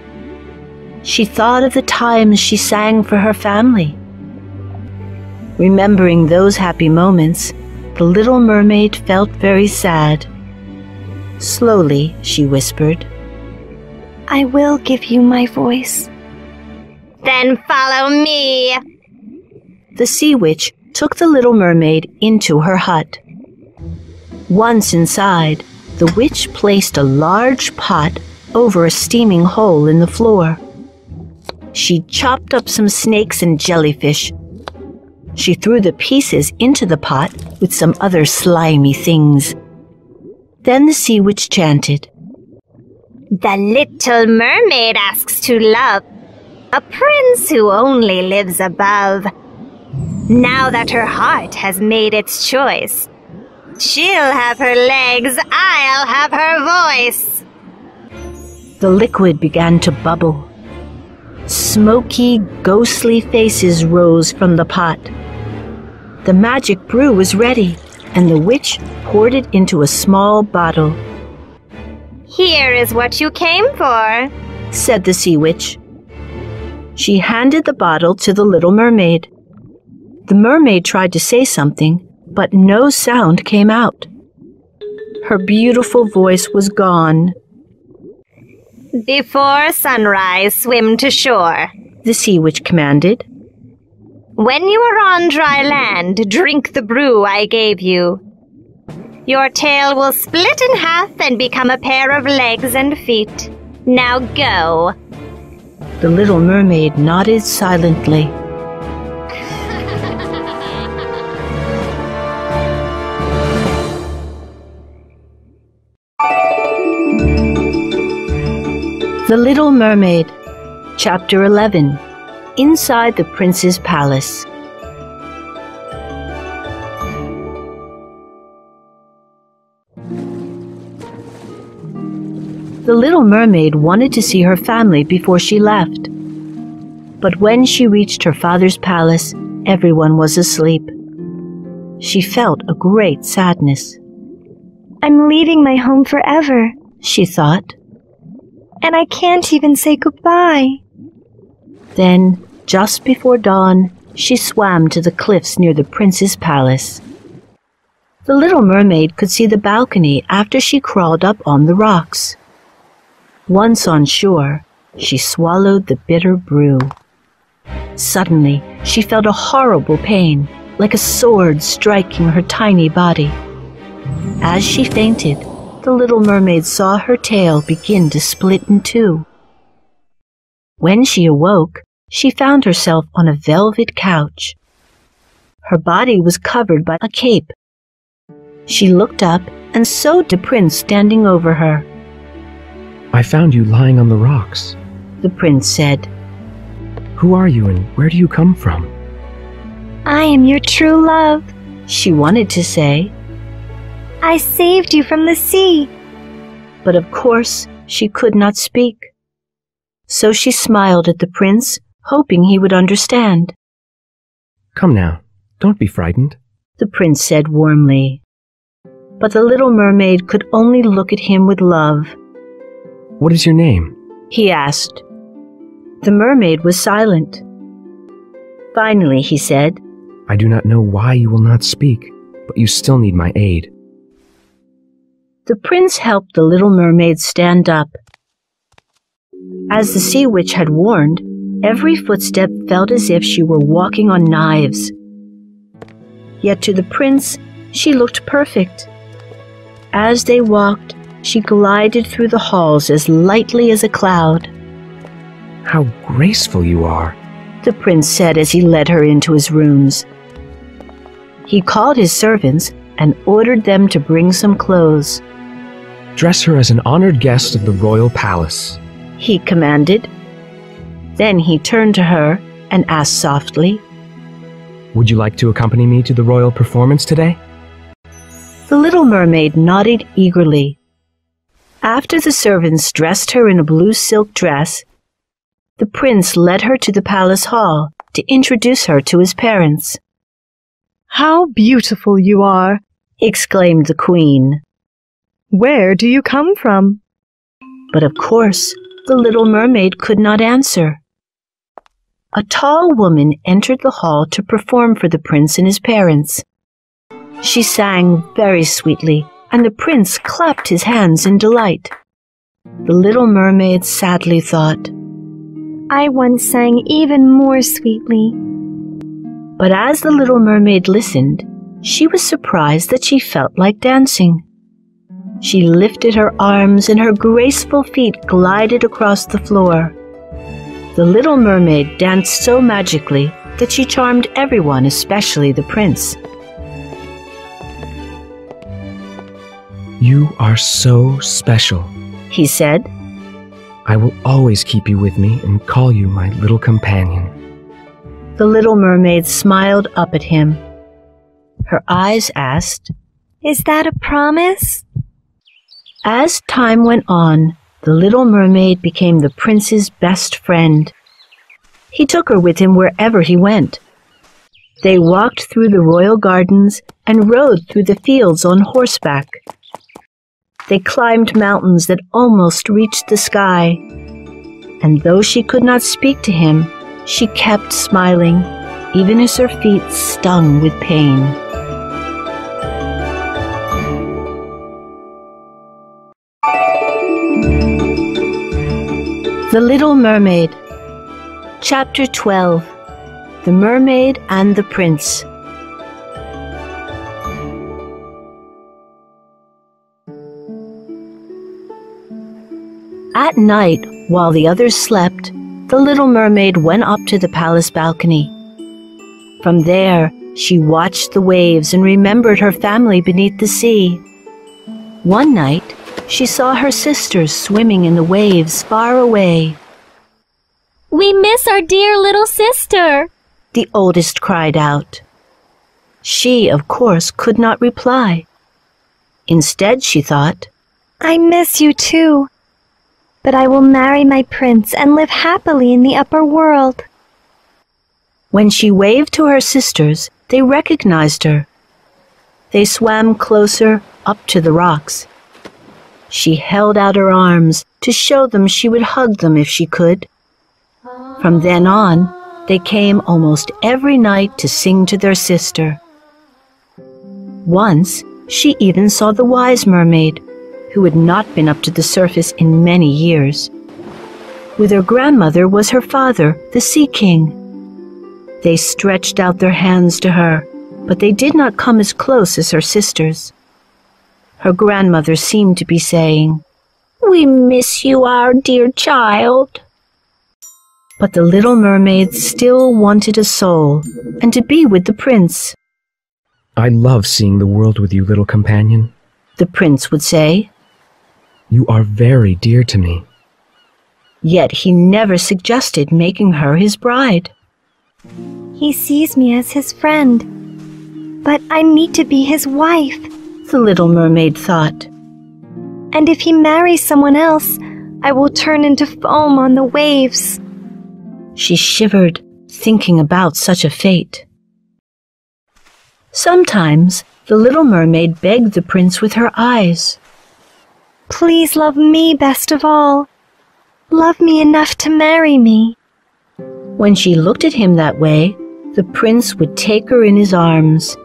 She thought of the times she sang for her family. Remembering those happy moments, the little mermaid felt very sad. Slowly, she whispered, I will give you my voice. Then follow me. The sea witch took the little mermaid into her hut. Once inside, the witch placed a large pot over a steaming hole in the floor. She chopped up some snakes and jellyfish. She threw the pieces into the pot with some other slimy things. Then the sea witch chanted, The little mermaid asks to love a prince who only lives above. Now that her heart has made its choice, she'll have her legs, I'll have her voice. The liquid began to bubble. Smoky, ghostly faces rose from the pot. The magic brew was ready, and the witch poured it into a small bottle. Here is what you came for, said the sea witch. She handed the bottle to the little mermaid. The mermaid tried to say something, but no sound came out. Her beautiful voice was gone. Before sunrise, swim to shore, the sea witch commanded. When you are on dry land, drink the brew I gave you. Your tail will split in half and become a pair of legs and feet. Now go. The little mermaid nodded silently. The Little Mermaid, Chapter 11 Inside the Prince's Palace. The little mermaid wanted to see her family before she left. But when she reached her father's palace, everyone was asleep. She felt a great sadness. I'm leaving my home forever, she thought. And I can't even say goodbye. Then, just before dawn, she swam to the cliffs near the prince's palace. The little mermaid could see the balcony after she crawled up on the rocks. Once on shore, she swallowed the bitter brew. Suddenly, she felt a horrible pain, like a sword striking her tiny body. As she fainted, the little mermaid saw her tail begin to split in two. When she awoke, she found herself on a velvet couch. Her body was covered by a cape. She looked up and saw the prince standing over her. I found you lying on the rocks, the prince said. Who are you and where do you come from? I am your true love, she wanted to say. I saved you from the sea. But of course, she could not speak. So she smiled at the prince, hoping he would understand. Come now, don't be frightened, the prince said warmly. But the little mermaid could only look at him with love. What is your name? he asked. The mermaid was silent. Finally, he said, I do not know why you will not speak, but you still need my aid. The prince helped the little mermaid stand up. As the sea witch had warned, every footstep felt as if she were walking on knives. Yet to the prince, she looked perfect. As they walked, she glided through the halls as lightly as a cloud. How graceful you are, the prince said as he led her into his rooms. He called his servants and ordered them to bring some clothes. Dress her as an honored guest of the royal palace, he commanded. Then he turned to her and asked softly, Would you like to accompany me to the royal performance today? The little mermaid nodded eagerly. After the servants dressed her in a blue silk dress, the prince led her to the palace hall to introduce her to his parents. How beautiful you are! exclaimed the queen. Where do you come from? But of course, the little mermaid could not answer. A tall woman entered the hall to perform for the prince and his parents. She sang very sweetly, and the prince clapped his hands in delight. The little mermaid sadly thought, I once sang even more sweetly. But as the little mermaid listened, she was surprised that she felt like dancing. She lifted her arms and her graceful feet glided across the floor. The little mermaid danced so magically that she charmed everyone, especially the prince. You are so special, he said. I will always keep you with me and call you my little companion. The little mermaid smiled up at him. Her eyes asked, Is that a promise? As time went on, the little mermaid became the prince's best friend. He took her with him wherever he went. They walked through the royal gardens and rode through the fields on horseback. They climbed mountains that almost reached the sky. And though she could not speak to him, she kept smiling, even as her feet stung with pain. The Little Mermaid Chapter 12 The Mermaid and the Prince At night, while the others slept, the little mermaid went up to the palace balcony. From there, she watched the waves and remembered her family beneath the sea. One night, she saw her sisters swimming in the waves far away. We miss our dear little sister, the oldest cried out. She, of course, could not reply. Instead, she thought, I miss you too but I will marry my prince and live happily in the upper world. When she waved to her sisters, they recognized her. They swam closer up to the rocks. She held out her arms to show them she would hug them if she could. From then on, they came almost every night to sing to their sister. Once, she even saw the wise mermaid who had not been up to the surface in many years. With her grandmother was her father, the Sea King. They stretched out their hands to her, but they did not come as close as her sisters. Her grandmother seemed to be saying, We miss you, our dear child. But the little mermaid still wanted a soul and to be with the prince. I love seeing the world with you, little companion, the prince would say. You are very dear to me. Yet he never suggested making her his bride. He sees me as his friend, but I need to be his wife, the little mermaid thought. And if he marries someone else, I will turn into foam on the waves. She shivered, thinking about such a fate. Sometimes the little mermaid begged the prince with her eyes. Please love me best of all. Love me enough to marry me. When she looked at him that way, the prince would take her in his arms.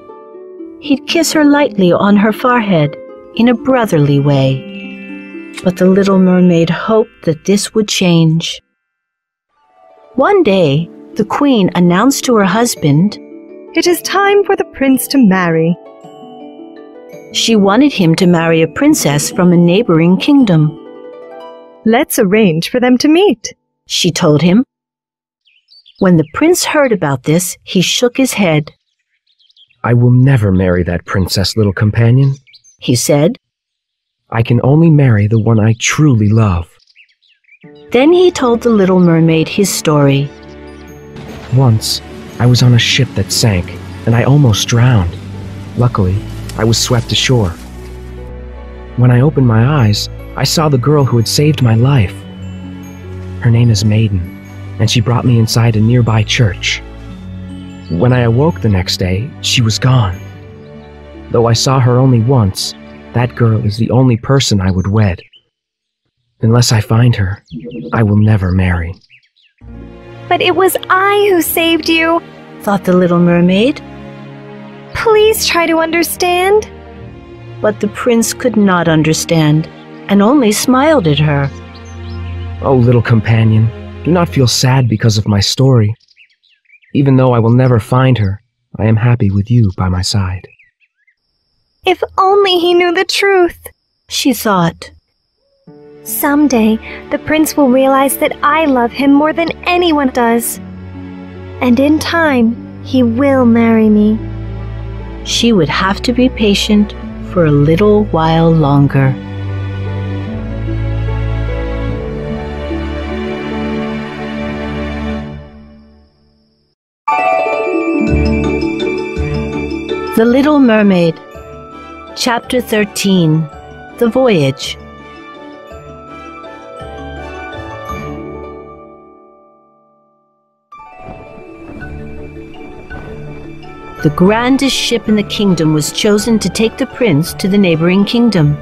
He'd kiss her lightly on her forehead in a brotherly way. But the little mermaid hoped that this would change. One day, the queen announced to her husband, It is time for the prince to marry. She wanted him to marry a princess from a neighboring kingdom. Let's arrange for them to meet, she told him. When the prince heard about this, he shook his head. I will never marry that princess, little companion, he said. I can only marry the one I truly love. Then he told the little mermaid his story. Once, I was on a ship that sank, and I almost drowned. Luckily, I was swept ashore. When I opened my eyes, I saw the girl who had saved my life. Her name is Maiden, and she brought me inside a nearby church. When I awoke the next day, she was gone. Though I saw her only once, that girl is the only person I would wed. Unless I find her, I will never marry. But it was I who saved you. thought the little mermaid. Please try to understand. But the prince could not understand and only smiled at her. Oh, little companion, do not feel sad because of my story. Even though I will never find her, I am happy with you by my side. If only he knew the truth. She thought. Someday, the prince will realize that I love him more than anyone does. And in time, he will marry me. She would have to be patient for a little while longer. The Little Mermaid, Chapter 13 The Voyage. The grandest ship in the kingdom was chosen to take the prince to the neighboring kingdom.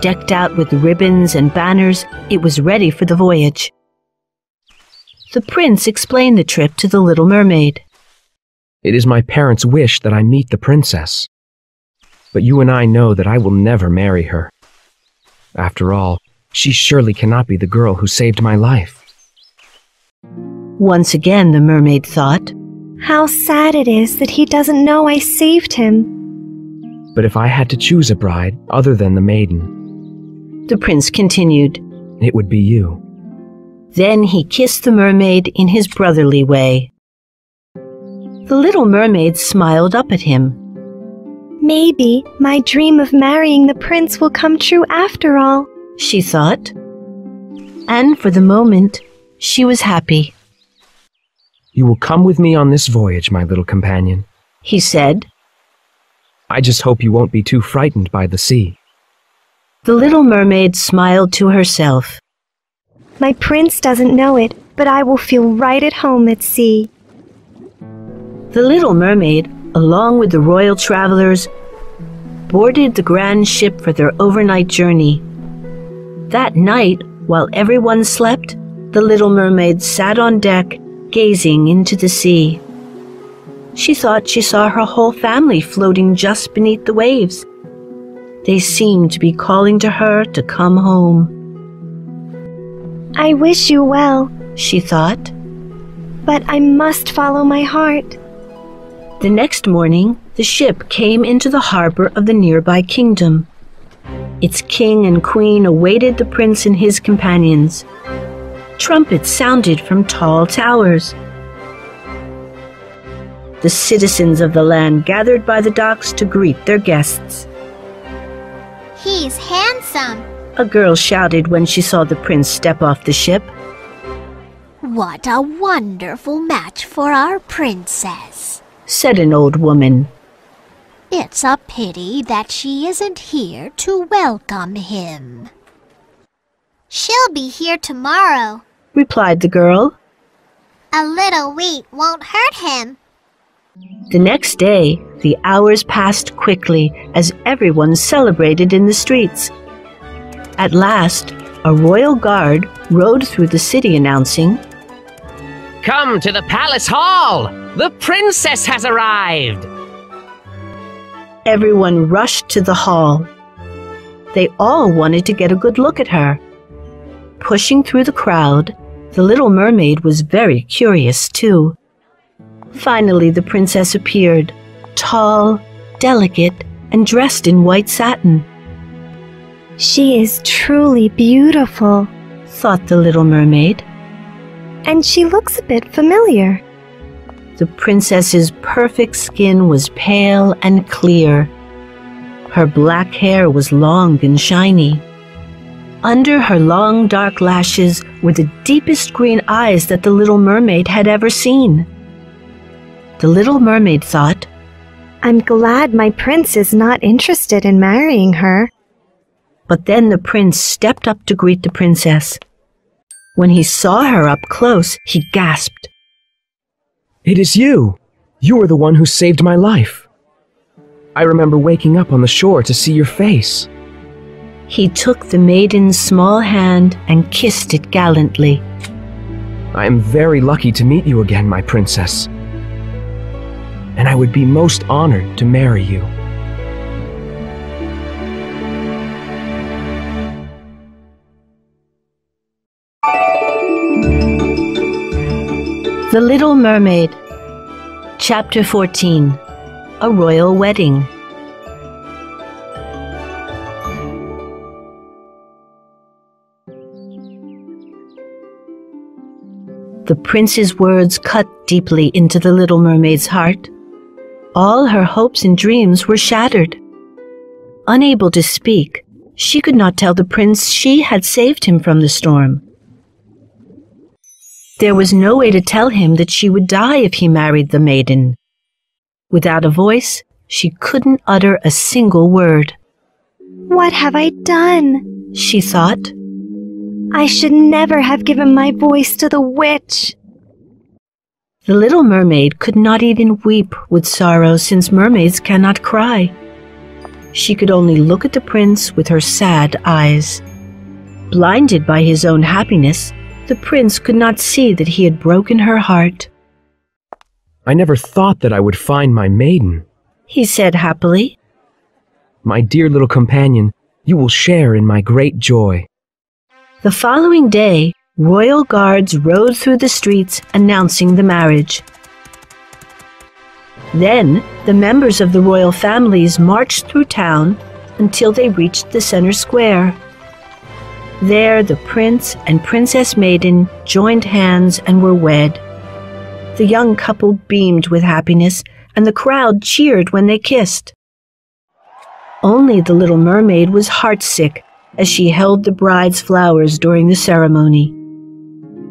Decked out with ribbons and banners, it was ready for the voyage. The prince explained the trip to the little mermaid. It is my parents' wish that I meet the princess. But you and I know that I will never marry her. After all, she surely cannot be the girl who saved my life. Once again, the mermaid thought, How sad it is that he doesn't know I saved him. But if I had to choose a bride other than the maiden, the prince continued, it would be you. Then he kissed the mermaid in his brotherly way. The little mermaid smiled up at him. Maybe my dream of marrying the prince will come true after all, she thought. And for the moment, she was happy. You will come with me on this voyage, my little companion, he said. I just hope you won't be too frightened by the sea. The little mermaid smiled to herself. My prince doesn't know it, but I will feel right at home at sea. The little mermaid, along with the royal travelers, boarded the grand ship for their overnight journey. That night, while everyone slept, the little mermaid sat on deck, gazing into the sea. She thought she saw her whole family floating just beneath the waves. They seemed to be calling to her to come home. I wish you well, she thought. But I must follow my heart. The next morning, the ship came into the harbor of the nearby kingdom. Its king and queen awaited the prince and his companions. Trumpets sounded from tall towers. The citizens of the land gathered by the docks to greet their guests. He's handsome, a girl shouted when she saw the prince step off the ship. What a wonderful match for our princess, said an old woman. It's a pity that she isn't here to welcome him. She'll be here tomorrow, replied the girl. A little wait won't hurt him. The next day, the hours passed quickly as everyone celebrated in the streets. At last, a royal guard rode through the city announcing, Come to the palace hall! The princess has arrived! Everyone rushed to the hall. They all wanted to get a good look at her. Pushing through the crowd, the little mermaid was very curious too. Finally, the princess appeared, tall, delicate, and dressed in white satin. She is truly beautiful, thought the little mermaid. And she looks a bit familiar. The princess's perfect skin was pale and clear. Her black hair was long and shiny. Under her long dark lashes were the deepest green eyes that the little mermaid had ever seen. The little mermaid thought, I'm glad my prince is not interested in marrying her. But then the prince stepped up to greet the princess. When he saw her up close, he gasped. It is you! You are the one who saved my life. I remember waking up on the shore to see your face. He took the maiden's small hand and kissed it gallantly. I am very lucky to meet you again, my princess. And I would be most honored to marry you. The Little Mermaid, Chapter 14 A Royal Wedding. The prince's words cut deeply into the little mermaid's heart. All her hopes and dreams were shattered. Unable to speak, she could not tell the prince she had saved him from the storm. There was no way to tell him that she would die if he married the maiden. Without a voice, she couldn't utter a single word. What have I done? She thought. I should never have given my voice to the witch. The little mermaid could not even weep with sorrow since mermaids cannot cry. She could only look at the prince with her sad eyes. Blinded by his own happiness, the prince could not see that he had broken her heart. I never thought that I would find my maiden, he said happily. My dear little companion, you will share in my great joy. The following day, royal guards rode through the streets announcing the marriage. Then, the members of the royal families marched through town until they reached the center square. There, the prince and princess maiden joined hands and were wed. The young couple beamed with happiness, and the crowd cheered when they kissed. Only the little mermaid was heartsick as she held the bride's flowers during the ceremony.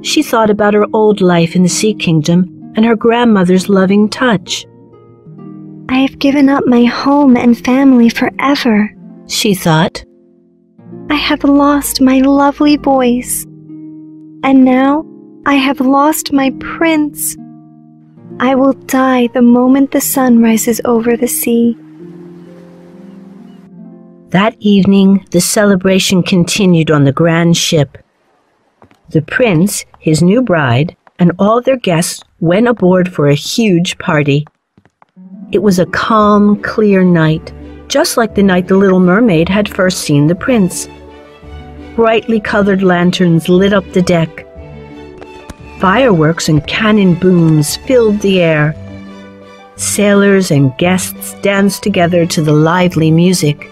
She thought about her old life in the Sea Kingdom and her grandmother's loving touch. I have given up my home and family forever, she thought. I have lost my lovely voice. And now I have lost my prince. I will die the moment the sun rises over the sea. That evening, the celebration continued on the grand ship. The prince, his new bride, and all their guests went aboard for a huge party. It was a calm, clear night, just like the night the little mermaid had first seen the prince. Brightly colored lanterns lit up the deck. Fireworks and cannon booms filled the air. Sailors and guests danced together to the lively music.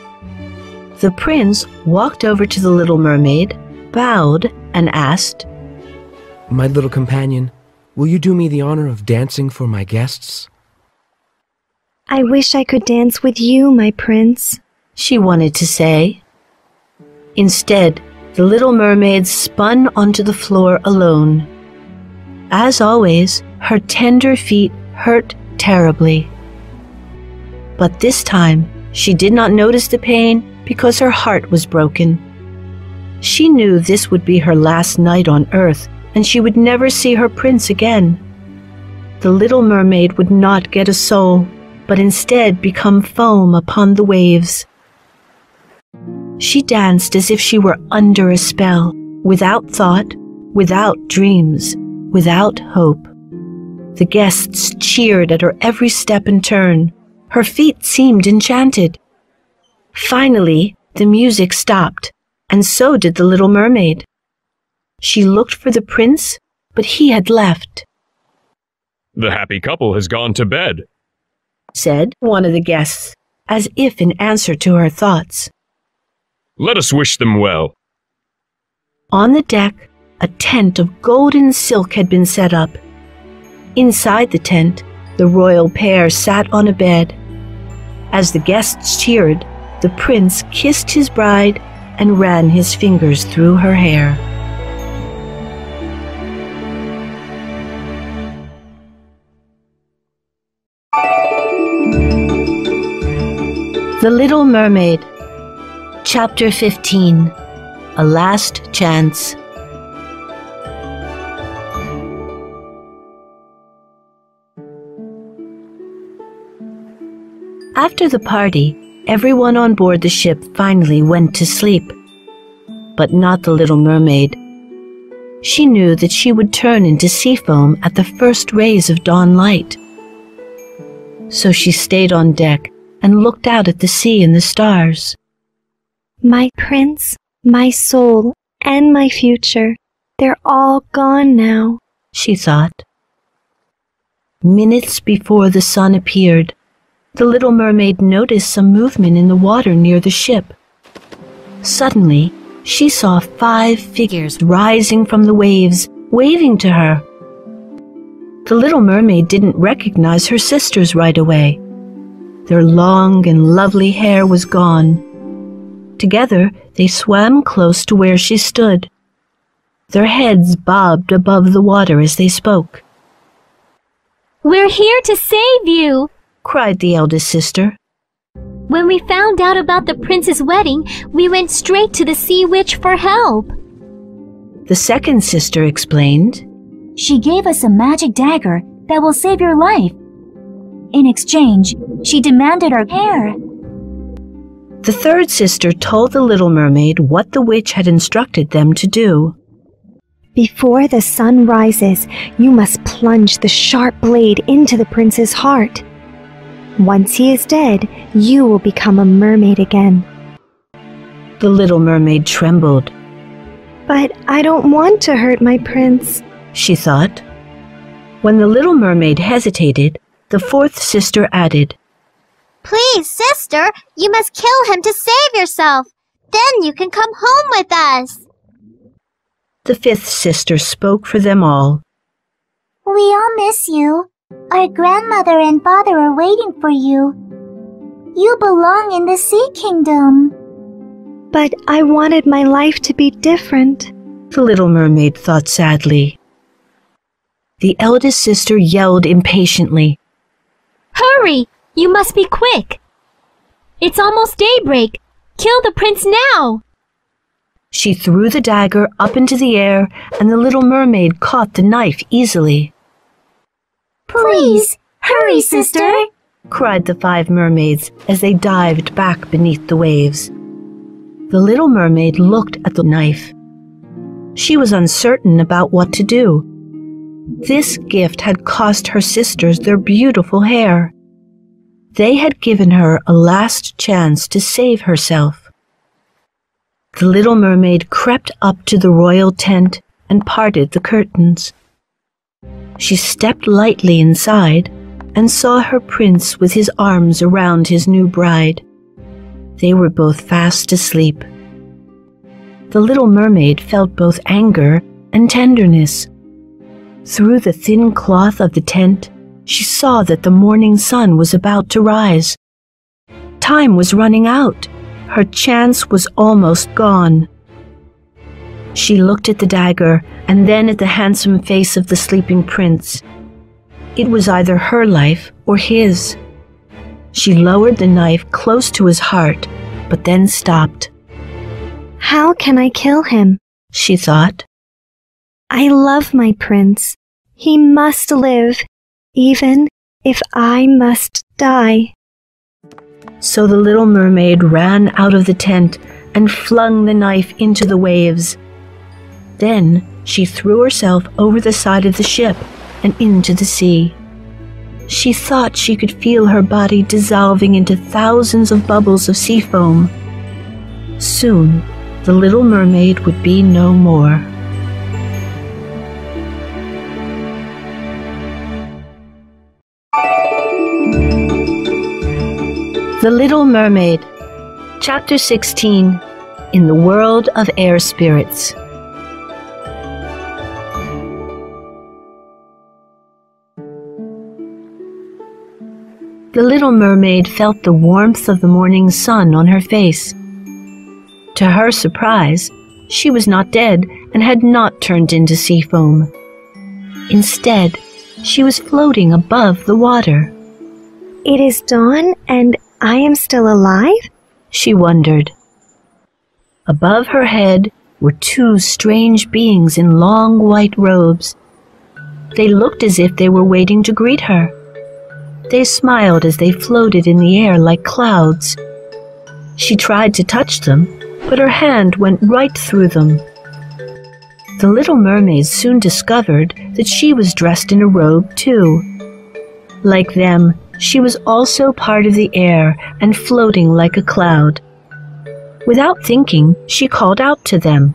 The prince walked over to the little mermaid, bowed, and asked, My little companion, will you do me the honor of dancing for my guests? I wish I could dance with you, my prince, she wanted to say. Instead, the little mermaid spun onto the floor alone. As always, her tender feet hurt terribly. But this time, she did not notice the pain because her heart was broken. She knew this would be her last night on earth and she would never see her prince again. The little mermaid would not get a soul, but instead become foam upon the waves. She danced as if she were under a spell, without thought, without dreams, without hope. The guests cheered at her every step and turn. Her feet seemed enchanted. Finally, the music stopped, and so did the little mermaid. She looked for the prince, but he had left. The happy couple has gone to bed, said one of the guests, as if in answer to her thoughts. Let us wish them well. On the deck, a tent of golden silk had been set up. Inside the tent, the royal pair sat on a bed. As the guests cheered, the prince kissed his bride and ran his fingers through her hair. The Little Mermaid, Chapter 15 A Last Chance. After the party, everyone on board the ship finally went to sleep. But not the little mermaid. She knew that she would turn into sea foam at the first rays of dawn light. So she stayed on deck and looked out at the sea and the stars. My prince, my soul, and my future, they're all gone now, she thought. Minutes before the sun appeared, the little mermaid noticed some movement in the water near the ship. Suddenly, she saw five figures rising from the waves, waving to her. The little mermaid didn't recognize her sisters right away. Their long and lovely hair was gone. Together, they swam close to where she stood. Their heads bobbed above the water as they spoke. We're here to save you, cried the eldest sister. When we found out about the prince's wedding, we went straight to the sea witch for help. The second sister explained. She gave us a magic dagger that will save your life. In exchange, she demanded our hair. The third sister told the little mermaid what the witch had instructed them to do. Before the sun rises, you must plunge the sharp blade into the prince's heart. Once he is dead, you will become a mermaid again. The little mermaid trembled. But I don't want to hurt my prince, she thought. When the little mermaid hesitated, the fourth sister added, Please, sister, you must kill him to save yourself. Then you can come home with us. The fifth sister spoke for them all. We all miss you. Our grandmother and father are waiting for you. You belong in the Sea Kingdom. But I wanted my life to be different, the little mermaid thought sadly. The eldest sister yelled impatiently. Hurry! You must be quick! It's almost daybreak! Kill the prince now! She threw the dagger up into the air, and the little mermaid caught the knife easily. Please, hurry, sister! cried the five mermaids as they dived back beneath the waves. The little mermaid looked at the knife. She was uncertain about what to do. This gift had cost her sisters their beautiful hair. They had given her a last chance to save herself. The little mermaid crept up to the royal tent and parted the curtains. She stepped lightly inside and saw her prince with his arms around his new bride. They were both fast asleep. The little mermaid felt both anger and tenderness. Through the thin cloth of the tent, she saw that the morning sun was about to rise. Time was running out. Her chance was almost gone. She looked at the dagger and then at the handsome face of the sleeping prince. It was either her life or his. She lowered the knife close to his heart, but then stopped. How can I kill him? She thought. I love my prince. He must live, even if I must die. So the little mermaid ran out of the tent and flung the knife into the waves. Then she threw herself over the side of the ship and into the sea. She thought she could feel her body dissolving into thousands of bubbles of sea foam. Soon, the little mermaid would be no more. The Little Mermaid, Chapter 16 In the World of Air Spirits. The little mermaid felt the warmth of the morning sun on her face. To her surprise, she was not dead and had not turned into sea foam. Instead, she was floating above the water. It is dawn and I am still alive? She wondered. Above her head were two strange beings in long white robes. They looked as if they were waiting to greet her. They smiled as they floated in the air like clouds. She tried to touch them, but her hand went right through them. The little mermaid soon discovered that she was dressed in a robe too. Like them, she was also part of the air and floating like a cloud. Without thinking, she called out to them.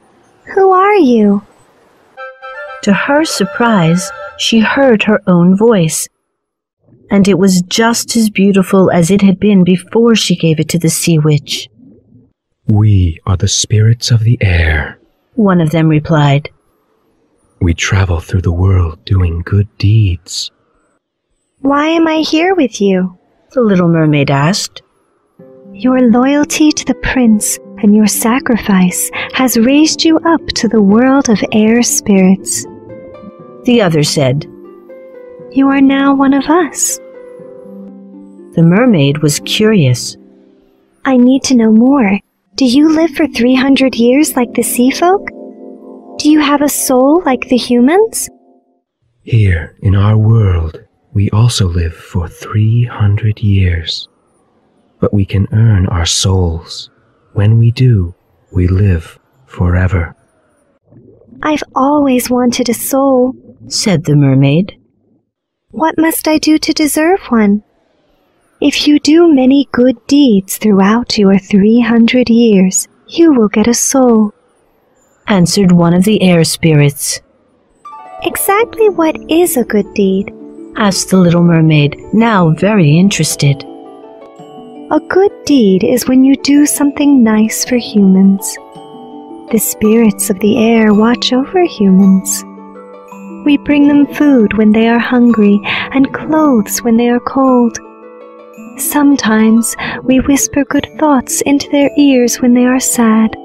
Who are you? To her surprise, she heard her own voice. And it was just as beautiful as it had been before she gave it to the sea witch. We are the spirits of the air. One of them replied. We travel through the world doing good deeds. Why am I here with you? The little mermaid asked. Your loyalty to the prince and your sacrifice has raised you up to the world of air spirits. The other said, You are now one of us. The mermaid was curious. I need to know more. Do you live for 300 years like the sea folk? Do you have a soul like the humans? Here, in our world, we also live for 300 years. But we can earn our souls. When we do, we live forever. I've always wanted a soul, said the mermaid. What must I do to deserve one? If you do many good deeds throughout your 300 years, you will get a soul, answered one of the air spirits. Exactly what is a good deed? asked the little mermaid, now very interested. A good deed is when you do something nice for humans. The spirits of the air watch over humans. We bring them food when they are hungry and clothes when they are cold. Sometimes we whisper good thoughts into their ears when they are sad.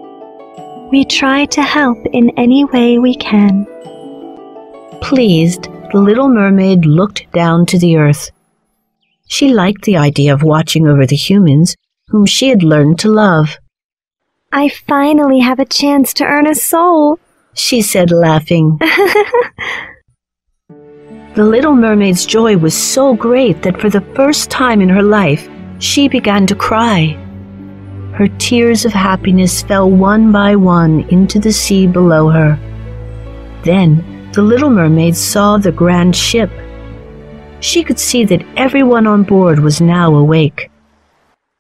We try to help in any way we can. Pleased, the little mermaid looked down to the earth. She liked the idea of watching over the humans whom she had learned to love. I finally have a chance to earn a soul, she said, laughing. The little mermaid's joy was so great that for the first time in her life, she began to cry. Her tears of happiness fell one by one into the sea below her. Then the little mermaid saw the grand ship. She could see that everyone on board was now awake.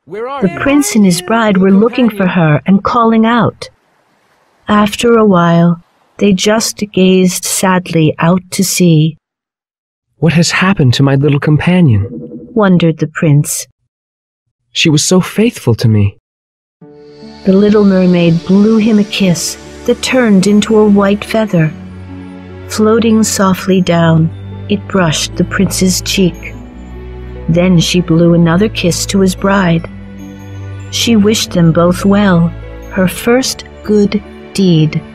The prince and his bride were looking for her and calling out. After a while, they just gazed sadly out to sea. What has happened to my little companion? wondered the prince. She was so faithful to me. The little mermaid blew him a kiss that turned into a white feather. Floating softly down, it brushed the prince's cheek. Then she blew another kiss to his bride. She wished them both well, her first good deed.